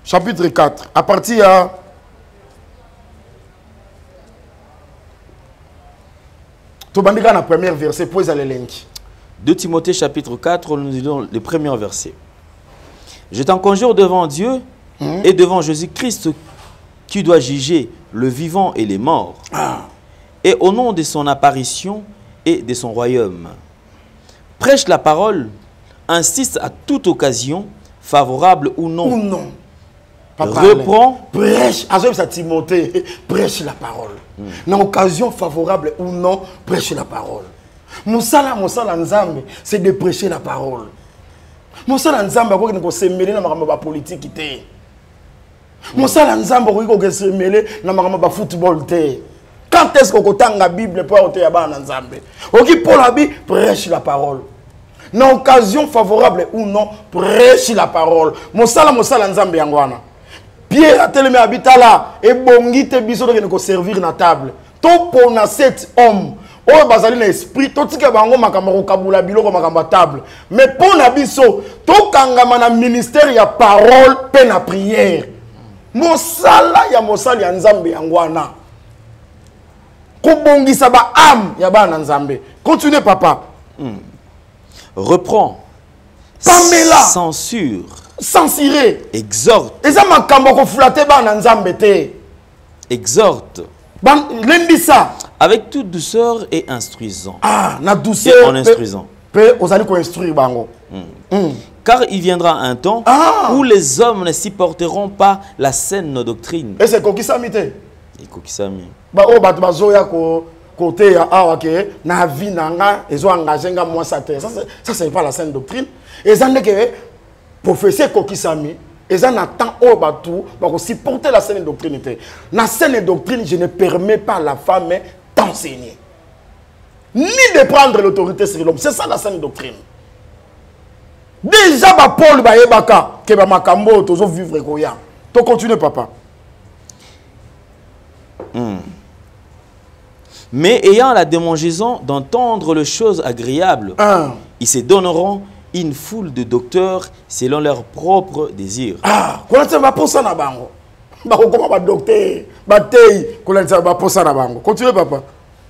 Chapitre 4 à partir ya tobandi kaka na première verset po ezala elengi 2 Timothée chapitre 4, nous lisons le premier verset. Je t'en conjure devant Dieu et devant Jésus-Christ qui doit juger le vivant et les morts, et au nom de son apparition et de son royaume. Prêche la parole, insiste à toute occasion, favorable ou non. ou non. Papa Reprends. Prêche. Azoyebisa timothée. Prêche la parole. Na occasion favorable ou non prêche la parole. Mosala mosala nzambe c'est de prêcher la parole. Mosala nzambe akokende kosemele na makambo ya bapolitiki te. Mosala nzambe okoki kokesemele na makambo ya bafootball te quand est ce que okotanga bible mpo akoteya bana na nzambe? Okoki mpola bi prêche la parole. Na occasion favorable ou non prêche la parole. Mosala mosala nzambe yango wana. Pierre atelemi abi tala ebongi te biso tokende koservir na table. Topona sept homme oyo bazali na esprit totika bango makambo ya kokabula biloko makambo ya table. Mais mpo na biso tokangama na ministère ya parole mpe na prière. Mosala ya mosali ya nzambe yango wana kobongisa baame ya bana na nzambe continue papa Reprends. Pamela. Censure. censuré Exhorte. eza makambo ya kofulate bana na nzambe te Exhorte. Lendisa Avec toute douceur et instruisant. ah, na Et douceur en instruisant. mpe ozali koinstruire bango Car il viendra un temps Ah. où les hommes ne supporteront pas la saine doctrine. ese ekokisami te Ekokisami. baoyo bato bazoya ko- koteya awa ke na vie na nga nga ça c'est- pas la saine doctrine. Eza ndeke prophétie ekokisami eza na temps oyo bato bakosupporter la saine doctrine. Te na saine doctrine je ne permets pas la femme d'enseigner. Ni de prendre l'autorité sur l'homme. C'est ça la saine doctrine. Déjà bapole bayebaka ke bamakambo oyo tozovivre ekoya tocontinue papa Mais ayant la démangeaison d'entendre les choses agréables, ils se donneront une foule de docteurs selon leurs propres désirs. ah kolandisa baposa na bango bakokoma badokter batei kolandisa baposa na bango continue papa.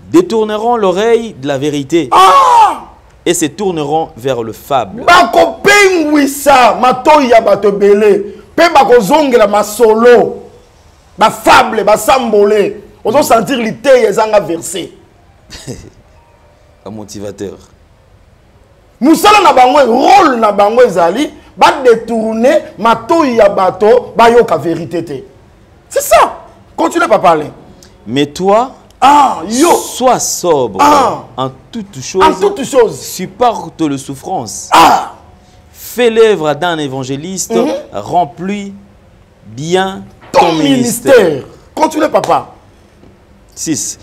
Détourneront l'oreille de la vérité ah! et se tourneront vers le fable. bakopengwisa bato ebele mpe bakozongela masolo bafable basambole ozosentir litei ezanga verse Un motivateur. mosala na bango rôle na bango ezali badetourne matoi ya bato bayoka vérité te c'est ça continue papa ale Mais toi, ah yo sois sobre Ah. en toutes choses. en toute chose Supporte le souffrance. ah Fais l'œuvre d'un évangéliste. Remplis bien ton ministère continue papa 6.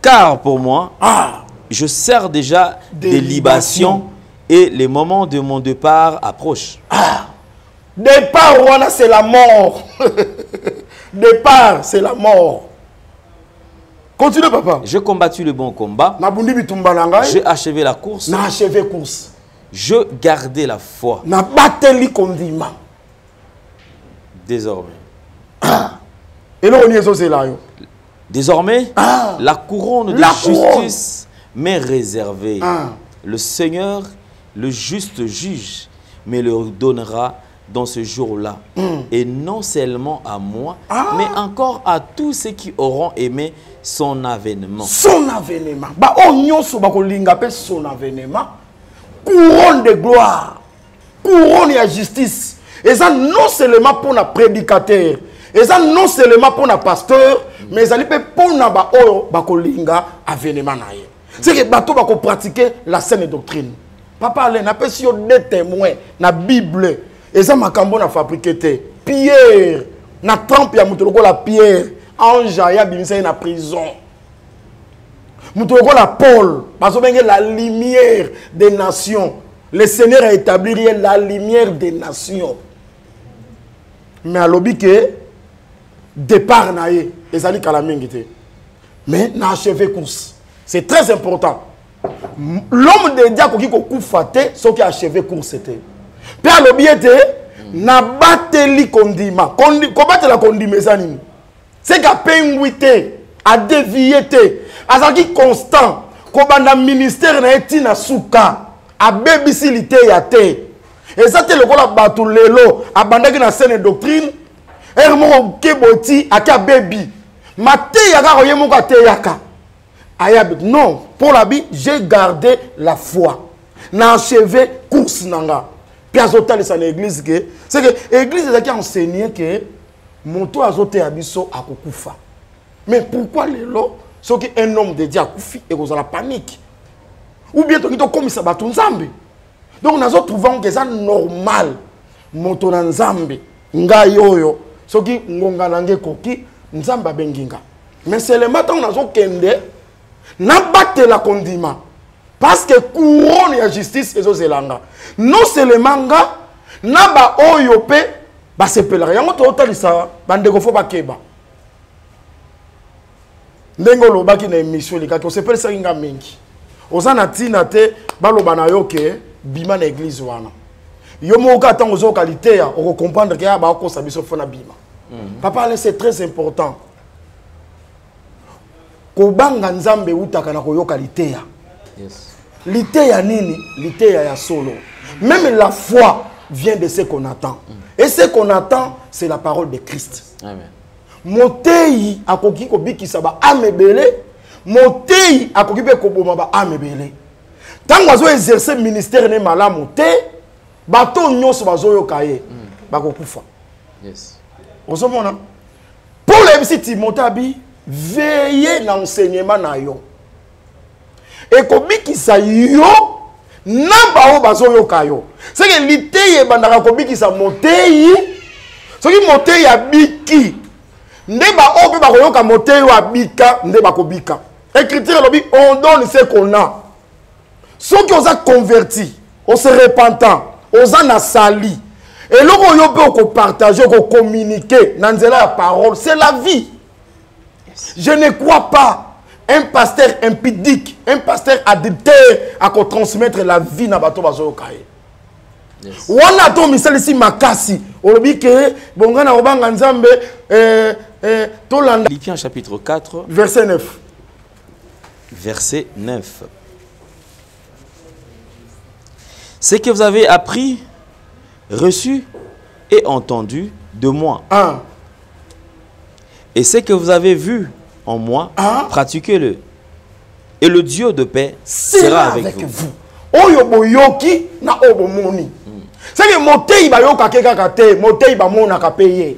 Car pour moi, ah je sers déjà Des des, libations et les moments de mon départ approchent. départ wana c'est la mort départ c'est la mort continue papa J'ai combattu le bon combat. J'ai achevé la course. achevé course Je gardais la foi. Désormais. eloko nini ezozela yo Désormais, Ah. la couronne de La justice m'est réservée. Ah. Le Seigneur, le juste juge, me le donnera dans ce jour-là. Hmm. Et non seulement à moi, Ah. mais encore à tous ceux qui auront aimé son avènement. son avènement mpe son avènement couronne de gloire couronne ya justice eza non seulement mpona prédicateur eza non seulement mpona pasteur mais ezali mpe mpona baoyo bakolinga avènement na ye seke bato la saine doctrine. Papa ale napesi yo de témoin na bible. Eza makambo na fabrike te pierre na trempe ya moto lokola pierre. Ange aya abimisa ye na prison. Moto lokola paul. Bazobenge la lumière des nations. Le seigneur a établi la lumière des nations. Mais alobi ke départ na ye ezali kala mais na achevé course c'est très important. L'homme de dieu akoki kokufa te soki achevé course te mpe alobi ete nabateli kondima Kondi- kobatela kondima eza nini seke apengwi te adevie te azalaki constant kobanda ministère na ye ntina suka abebisi liteya te eza te lokola bato lelo abandaki na saine doctrine ere moko keboti ake abebi mateya kaka ye moko ateyaka ayabi non paul abi j'ai gardé la foi. Na achevé course na nga mpe azotalisa na église ke c'est que église ezalaki enseigné ke moto azoteya biso akokufa mais pourquoi lelo soki un homme de dieu akufi ekozala panique? Ou bien toki tokomisa bato nzambe donc nazotrouva ngo eza normal. Moto na nzambe ngai oyo soki ngonga na ngai ekoki nzambe abengi nga mais selema ntango nazokende nabatela kondima. Parce que couronne ya justice ezozela nga non seulement nga na baoyo mpe basepelaka yango tozotalisa bandeko fo bakeba. Ndenge olobaki na émission elikaki osepelisaki nga mingi oza na ntina te baloba na yo ke bima na église wana yo moko ntango ozoyoka liteya okocomprendre ke ya bakokosa biso na bima. Papa ale c'est très important. Kobanga nzambe eutaka na koyoka liteya Yes. liteya nini? Liteya ya solo. Même la foi vient de ce qu'on attend. Et ce qu'on attend c'est la parole de christ. Amen. moteyi akoki kobikisa baame ebele moteyi akoki mpe koboma baame ebele ntango azoexerce ministère ne malamu te bato nyonso bazoyoka ye bakokufa. Ozomona? Paul ayebisi timote abi veye na enseignement na yo. Ekobikisa yo na baoyo bazoyoka yo. Seke liteyi ebandaka kobikisa moteyi soki moteyi abiki nde baoyo mpe bakoyoka moteyi oyo abika nde bakobika. Écriture elobi on donne ce qu'on a. Soki oza converti ose repentant oza na sali. Eloko oyo mpe okopartage okocommunike na nzela ya parole c'est la vie. Je ne crois pas un pasteur impudique un pasteur adultère akotransmettre la vie na bato bazoyoka ye. Wana to misalisi makasi olobi ke bonga na kobanga nzambe eh, eh, tolanda chapitre 4, verset 9 verset 9. Ce que vous avez appris, reçu et entendu de moi, ah, Et ce que vous avez vu en moi, Ah. pratiquez-le. Et le Dieu de paix sera avec, avec, vous. vous. Oyo boyoki na oyo bomoni seke motei bayokaki kaka te motei bamonaka mpe ye.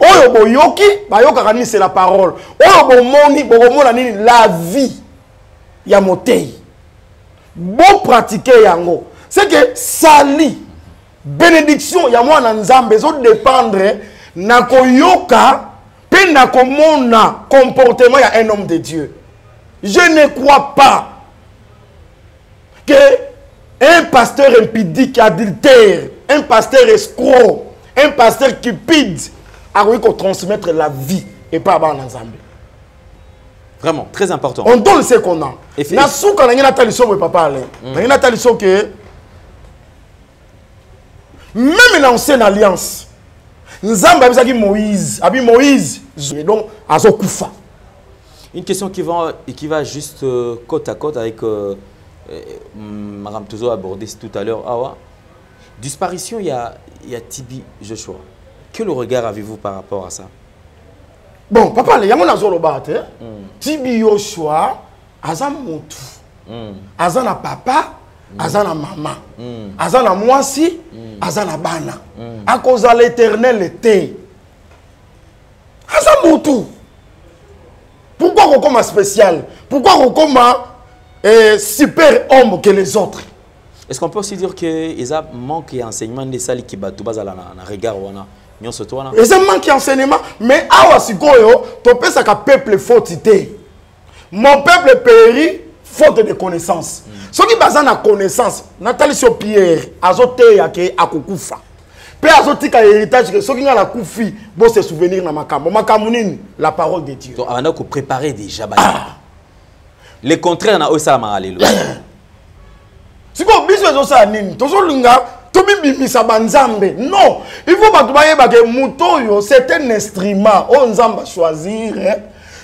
Oyo boyoki bayokaka nini c'est la parole. Oyo bomoni bokomona nini la vie ya motei. Bopratike yango seke sali bénédiction ya mwana nzambe ezodépendre na koyoka mpe na komona comportement ya un homme de dieu je ne crois pas que un pasteur impudique, adultère, un pasteur escroc, un pasteur cupide a envie qu'on transmettre la vie et pas à Nzambe. Vraiment, très important. On donne ce qu'on a. Na souka na ngina taliso mo papa. Na que même l'ancienne alliance, Nzambe abisaki Moïse, abi Moïse, donc azokufa. Une question qui va, et qui va juste euh, côte à côte avec euh, euh, Madame Tozo a abordé tout à l'heure. Disparition, il y a, il y a Tibi Joshua. Quel regard avez-vous par rapport à ça? Bon, papa ale yango nazoloba te. Tibi Yoshua aza motu. aza na papa aza na mama aza na mwasi. Aza na bana. Akozala éternel te aza motu pourquoi kokoma spécial? Pourquoi kokoma eh, super homme que les autres? Est-ce qu'on peut aussi dire que Isa manque d'enseignement de sali qui batou bazala na, na regard wana. Nyonso to wana. Eza manque ya enseignement mais awa sikoyo topesaka peuple faute te. Mon peuple péri faute de connaissance. Soki baza na connaissance natalisi yo pierre azoteya ke akokufa. Mpe azotika héritage ke soki ngai nakufi bose souvenir na makambo. Makambo nini? La parole de dieu. De préparer déjà bazala. Le contraire na osalamaka lelo. sikoyo biso ezosala nini? Tozolinga tobibimisa banzambe. Non! Il faut bato bayeba ke moto oyo c'est un instrument. Oyo nzambe achoisir.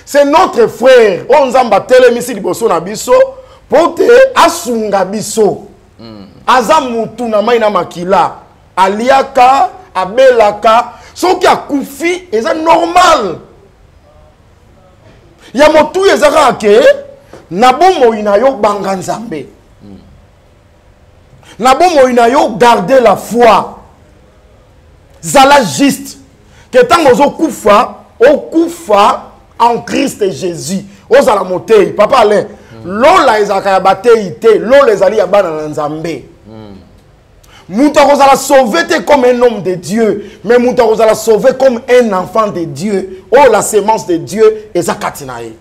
C'est notre frère. Oyo nzambe atelemisi liboso na biso mpo asunga biso. Aza mutu na makila. Aliaka abelaka. Soki akufi eza normal. Ya motu eza kaka ke na bomoi na yo banga garder la foi. Zala juste. Ke ntango ozokufa okufa en christ jésus. Ozala motei papa alain. Lola ezalaka ya batei te lola ezali ya bana na nzambe. Moto akozala sauvé te comme un homme de dieu mais moto akozala sauvé comme un enfant de dieu. Oyo la sémence de dieu eza kati na ye.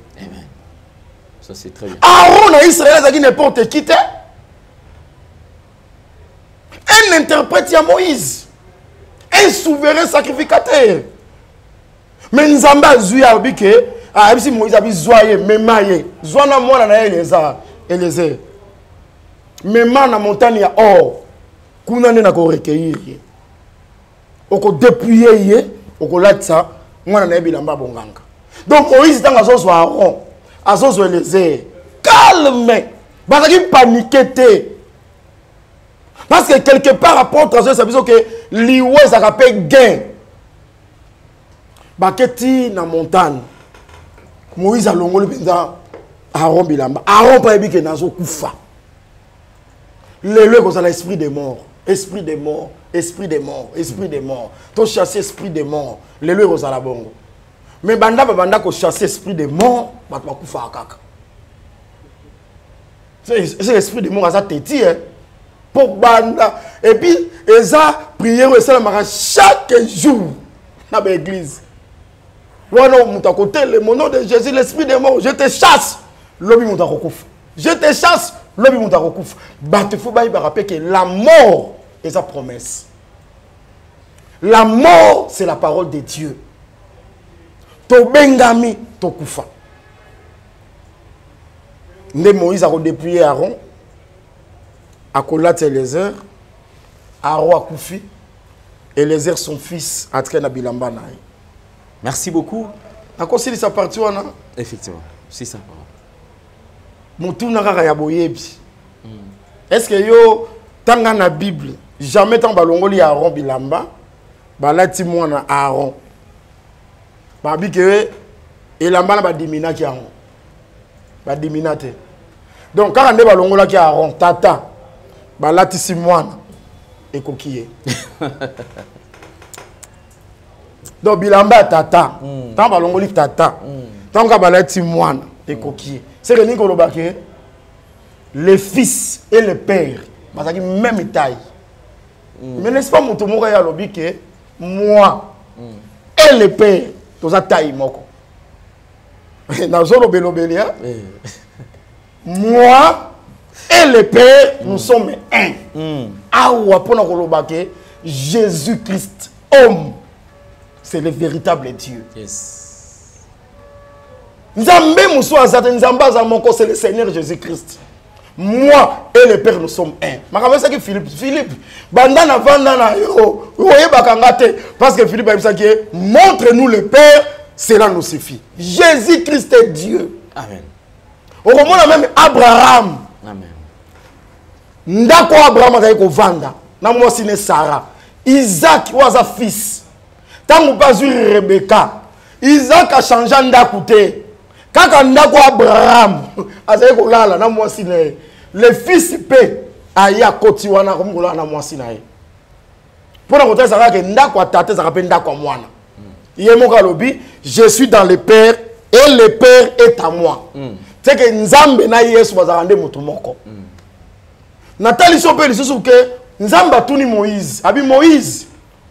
Ça c'est très bien. aaron na israel azalaki n'importe qui te. Un interprète ya moïse. Un souverain sacrificateur me nzambe azwi alobi ke ayebisi moïse abi zwa ye mema ye. Zwa na mwana na ye eleza elezer mema na montagne ya or. Kuna nde nakorecueillir ye. Okodepouye ye okolatisa mwana na ye bilamba bonganga. Donc moïse ntango azozwa aron azozwa elezer calme. Bazalaki panike te. Parce que quelque part apôtre azoyesa biso ke liwa ezalaka mpe gain baketi na montagne. Moïse alongoli mpenza aron bilamba. Aron mpo ayebi ke nazokufa. Lelo ekozala esprit de mort. Esprit de mort esprit de mort esprit de mort. Tochasse esprit de mort. Lelo ekozala bongo. Me banda babanda kochasse esprit de mort bato bakufaka kaka. Ese esprit de mort aza teti e mpo banda. Epuis eza priere oyo esalamaka chaque jour na baeglise wana moto akotelema au nom de jésus l'esprit de mort je te chasse. Lobi moto akokufa je te chasse. Lobi moto akokufa bato fo bayebaka mpe ke la mort eza promesse. La mort c'est la parole de dieu. Tobengami tokufa nde moïse akodépouye aron akolata elezer aron akufi elezer son fils na bilamba Merci beaucoup. nakosilisa parti wana Effectivement, c'est ça. motuna kaka ya boyebi est ce que yo tanga na bible jamais ntango balongoli aron bilamba balati mwana aron babi ke elamba na badiminaki yango badimina te. Donc kaka nde balongolaki aron tata balatisi mwana ekoki ye donc bilamba ya tata. Ntango balongoli tata. Ntango kaka balatisi mwana ekoki ye seke nini koloba ke le fils et le père bazalaki même taille. Mais n'est-ce pas moto moko ye alobi ke moi et le père toza taille moko. Nazolobelobeli hein? Eh. moi et le père nous sommes un. Awa mpona koloba ke jésus christ homme c'est le véritable dieu. Yes. nzambe mosusu aza te nzambe aza moko c'est le seigneur jésus christ moi et le père nous sommes un. Makambo esaki philippe? Philippe. Banda na vanda na yo. Parce que philippe ayebisaki ye montre nous le père cela nous suffit. Jésus christ est dieu. Amen. okomona même abraham. Amen. ndako abraham azali kovanda. Na mwasi ne sara. Isaac oyo aza fils ntango mpe azwi rebeka isaac achangea ndako te. Kaka ndako oyo abraham azali kolala na mwasi na ye. Le fils mpe aye akoti wana akomi kolala na mwasi na ye. Mpona kotalisa kaka ndako ya tata ezalaka mpe ndako ya mwana. Ye moko alobi je suis dans le père et le père est à moi. Teke nzambe na yesu bazalaka nde moto moko. Natalisi yo mpe lisusu ke nzambe atuni moïse. Abi moïse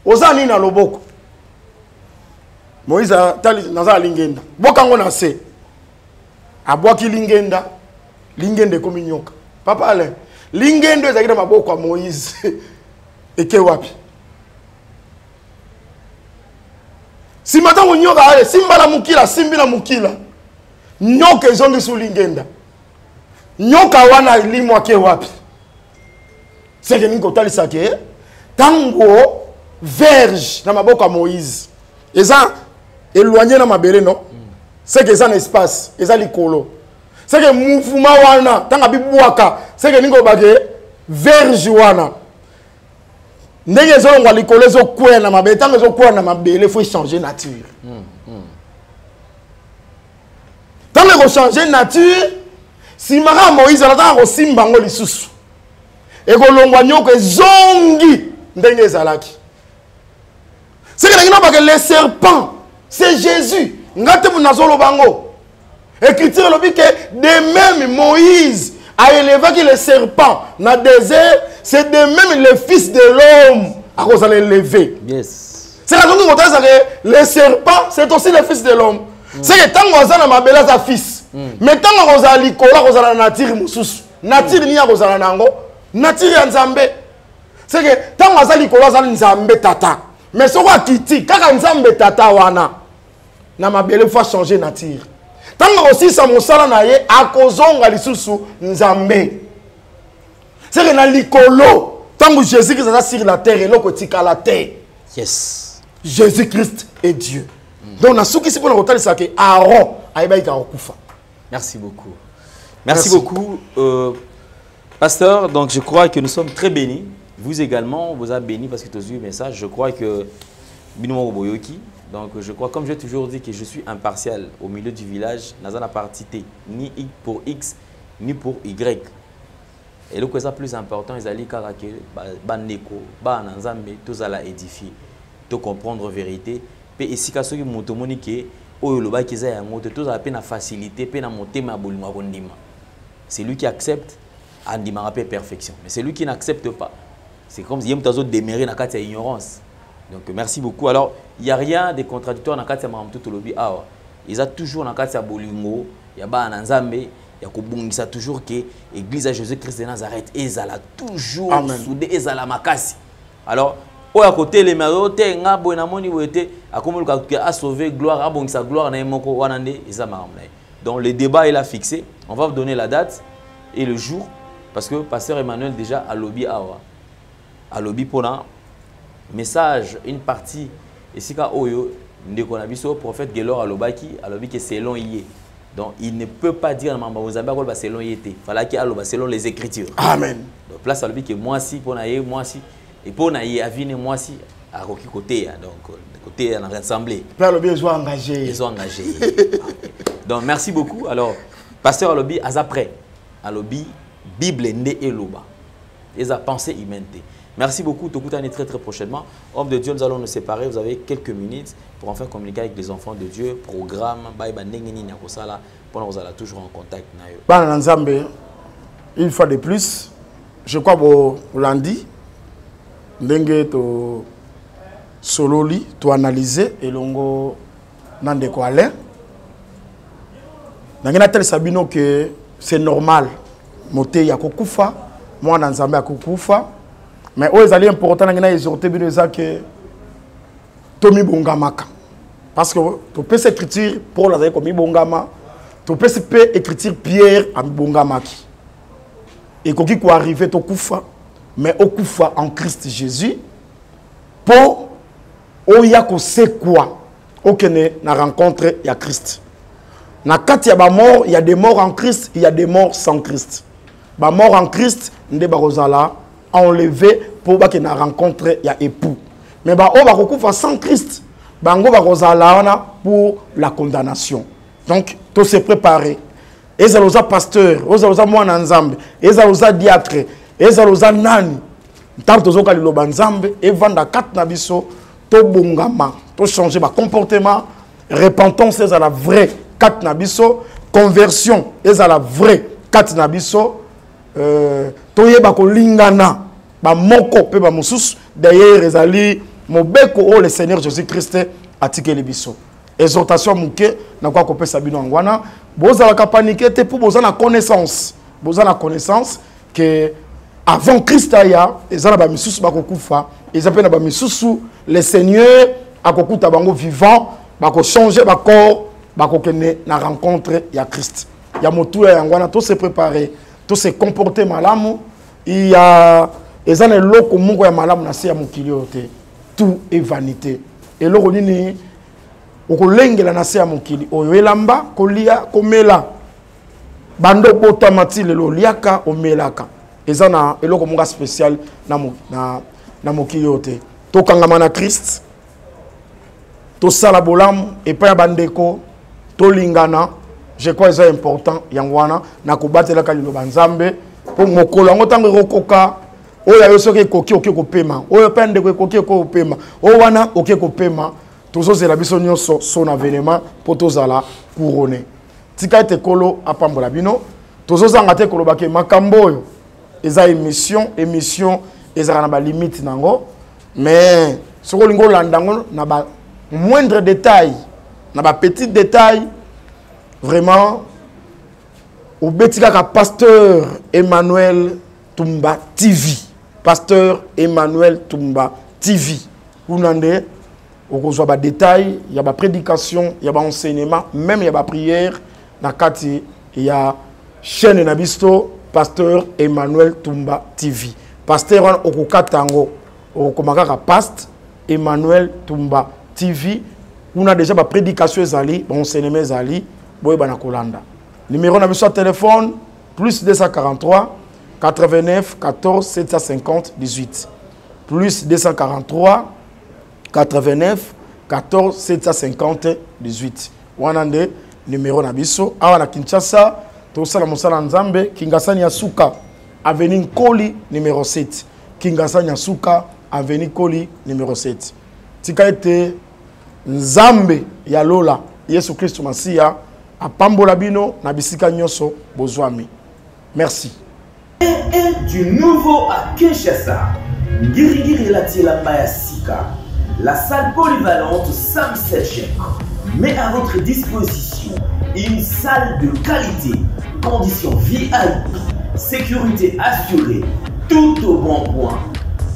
oza nini na loboko moïse naza na lingenda. Bokango na se. Abwaki lingenda. Lingenda ekomi nyoka. Papa ale lingendo ezalaki na maboko ya moïse. Eke wapi? Nsima ntango nyoka ale simba na mokila simbi na mokila. Nyoka ezongisi lingenda. Nyoka wana elimwaki wapi? Seke ningi kotalisa ke ntango verge na maboko ya moïse. Eza éloigné na mabele no seke eza na espace eza likolo seke mouvement wana ntango abibwaka seke ningi olobake verge wana. Ndenge ezolongwa likolo ezokwea na mabele ntango ezokwea na mabele fo échange nature. Ntango ekochange nature nsima kaka moïse anataka kosimba yango lisusu. Ekolongwa nyoko ezongi ndenge ezalaki. Seke ndenge nabake le serpent c'est jésus. Écriture elobi ke de même moïse aélevaki le serpent na désert c'est de même le fils de l'homme akozala élevé Yes. c'est la kotalisa ke le serpent c'est aussi le fils de l'homme. Seke ntango aza na mabele aza fils. Mais ntango akozala likolo akozala na natire mosusu natire nini akozala na yango natire ya nzambe. Seke ntango aza likolo aza nzambe tata. Mais soko akiti kaka nzambe tata wana na mabele fo achange natire ntango akosilisa mosala na ye akozonga lisusu nzambe seke na likolo ntango jésus christ aza sur la terre eloko etikala te Yes. jésus christ est dieu donc nasukisi mpona kotalisa ke aaron ayebaki kaka kokufa Merci beaucoup. Merci, Merci. beaucoup, euh, pasteur. Donc, je crois que nous sommes très bénis. Vous également, vous avez béni parce que tu as eu le message. Je crois que Binomo Boyoki. Donc, je crois, comme j'ai toujours dit, que je suis impartial au milieu du village. Nazana partie T, ni pour X, ni pour Y. Et le ça plus important, ils allaient karaké, bandeko, bana nzambe, tous à la édifier, te comprendre vérité. Pe ici ka soki moto moni ke oyo loba ki za yango te tous pe na facilité, pe na motema bolingo ya kondima. C'est lui qui accepte andima pe perfection. Mais c'est lui qui n'accepte pas. C'est comme si yem tazo démérer na kati ya ignorance. Donc merci beaucoup. Alors, il n'y a rien de contradictoire dans kati ya makambo tout lobi awa. Ils a toujours na kati ya bolingo, ya bana nzambe, ya kobungisa toujours que église à Jésus-Christ de Nazareth ezala toujours Amen. soudé ezala makasi. Alors, oyo akotelema oyo te nga boye namoni boye te akomoluka ke asauve gloire abongisa gloire na ye moko wana nde eza makambo na ye donc le débat il a fixé on va vous donner la date et le jour parce que pasteur emmanuel déjà alobi awa alobi mpona message une partie esika oyo ndeko na biso prophète gelor alobaki alobi ke selon ye donc il ne peut pas dire makambo nzambe akoloba selon ye te falaki aloba selon les écritures. Amen. Donc place alobi ke mwasi mpo na ye mwasi epo na ye avine mwasi akoki koteya donc koteya na rassemblé mpe alobi ezwa engagé. Ils sont engagés donc merci beaucoup. Alors pasteur alobi aza prêt alobi bible nde eloba. Eza pensée humaine. te merci beaucoup tokutani très très prochainement. Homme de dieu nous allons nous séparer. Vous avez quelques minutes pour enfin communiquer avec les enfants de dieu. Programme bayeba ndenge nini ya kosala. Mpona kozala toujours en contact une fois de plus je crois bolandi ndenge tosololi toanalyse elongo na ndeko alain. Ndenge natalisa bino ke c'est normal. Motei akokufa mwana nzambe akokufa mais oyo ezali important ndenge na exhorte bino eza ke parce que topesa écriture paul azali komibongama topesi mpe écriture pierre amibongamaki ekoki koarrive tokufa mais okufa en christ jésus mpo oya kosekwa okende na rencontre ya christ. Na kati ya bamort il y a des morts en christ il y a des morts sans christ. Bamort en christ nde bakozala enlevé mpo bakende na rencontre ya époux. Mais baoyo bakokufa sans christ bango bakozala wana pour la condamnation. Donc to se préparer ezala oza pasteur ozala oza mwana nzambe ezala oza diatre ezala oza nani. Ntango tozoka liloba nzambe evanda kati na biso tobongama tochange bacomportement repentance ezala vrai kati na biso conversion ezala vrai kati na toyeba kolingana bamoko mpe bamosusu d'ailleurs ezali mobeko oyo le seigneur jésus christ atikeli biso. Exhortation moke nakoka kopesa bino yango wana. Bozalaka panike te mpo boza na connaissance. Boza na connaissance ke avant christ aya eza na bamisusu bakokufa. Eza mpe na bamisusu le seigneur akokuta bango vivant bakochange bacorps bakokende na rencontre ya christ. Ya motuya yango wana tose prépare tose comporte malamu ya eza na eloko moko ya malamu na se ya mokili oyo te. Tout est vanité. Eloko nini okolengela na se ya mokili oyo. Elamba kolia komela. Bando obotama ti lelo oliaka omelaka. Eza na eloko moko spécial na, mo, na, na mokili oyo te. Tokangama na krist tosala bolamu epai ya bandeko tolingana je crois eza important yango wana na kobatelaka liloba nzambe mpo mokolo. Yango ntango ekokoka oyo ayo soki ekoki oke kopema. Oyo mpe ndeko ekoki eko kopema. Oyo wana oke kopema. Tozozela biso nyonso so na venema mpo tozala couronne tika ete kolo apambola bino. Tozozanga te kolobaki makambo oyo. Eza émission émission ezalaka na balimite nango. Mais soki olingi olanda yango na ba moindre détail na détail vraiment obeti kaka pasteur emmanuel tumba tv pasteur emmanuel tumba tv kuna nde okozwa badétail ya baprédication ya baenseignement même ya baprière na kati ya chaîne na biso pasteur emmanuel tumba tv pasteur wana okokata yango okokoma kaka paste emmanuel tumba tv kuna déjà baprédication ezali baenseignement ezali boyeba numéro na biso ya plus 243 89 14 750 18 plus 243 89 14 750 18 wana nde numéro na biso. Awa na kinshasa tosala mosala ya nzambe kingasani ya suka aveni numéro 7 kingasani ya suka aveni nkoli numéro 7 tika ete nzambe ya lola yesu masiya apambola bino na bisika nyonso bozwami merci et du nouveau à Kinshasa. Ngirigiri Latielamba ya Sika. La salle polyvalente Sam Setchek met à votre disposition une salle de qualité, conditions VIP, sécurité assurée, tout au bon point.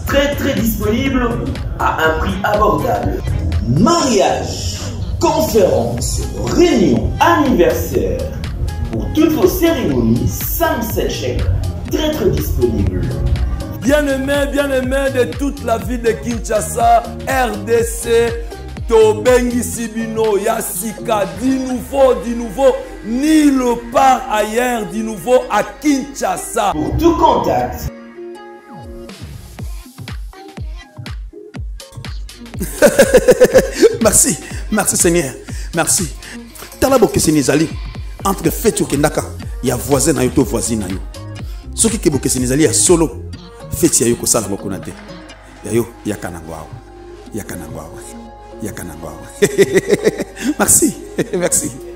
Très très disponible à un prix abordable. Mariage, conférences, réunions, anniversaires. Pour toutes vos cérémonies, Sam Sechek, très très disponible. Bien-aimés, bien-aimés de toute la ville de Kinshasa, RDC, Tobengi Sibino, Yassika, du nouveau, du nouveau, ni le part ailleurs, du nouveau à Kinshasa. Pour tout contact. Merci. merci seigneur. Merci. Tala bokeseni ezali entre feti okendaka ya voisin na yo to voisine na yo. Soki ke bokeseni ezali ya solo feti ya yo kosala mokuna te. Ya yo yaka nango awa yaka nango awa yaka nango awa merci. Merci.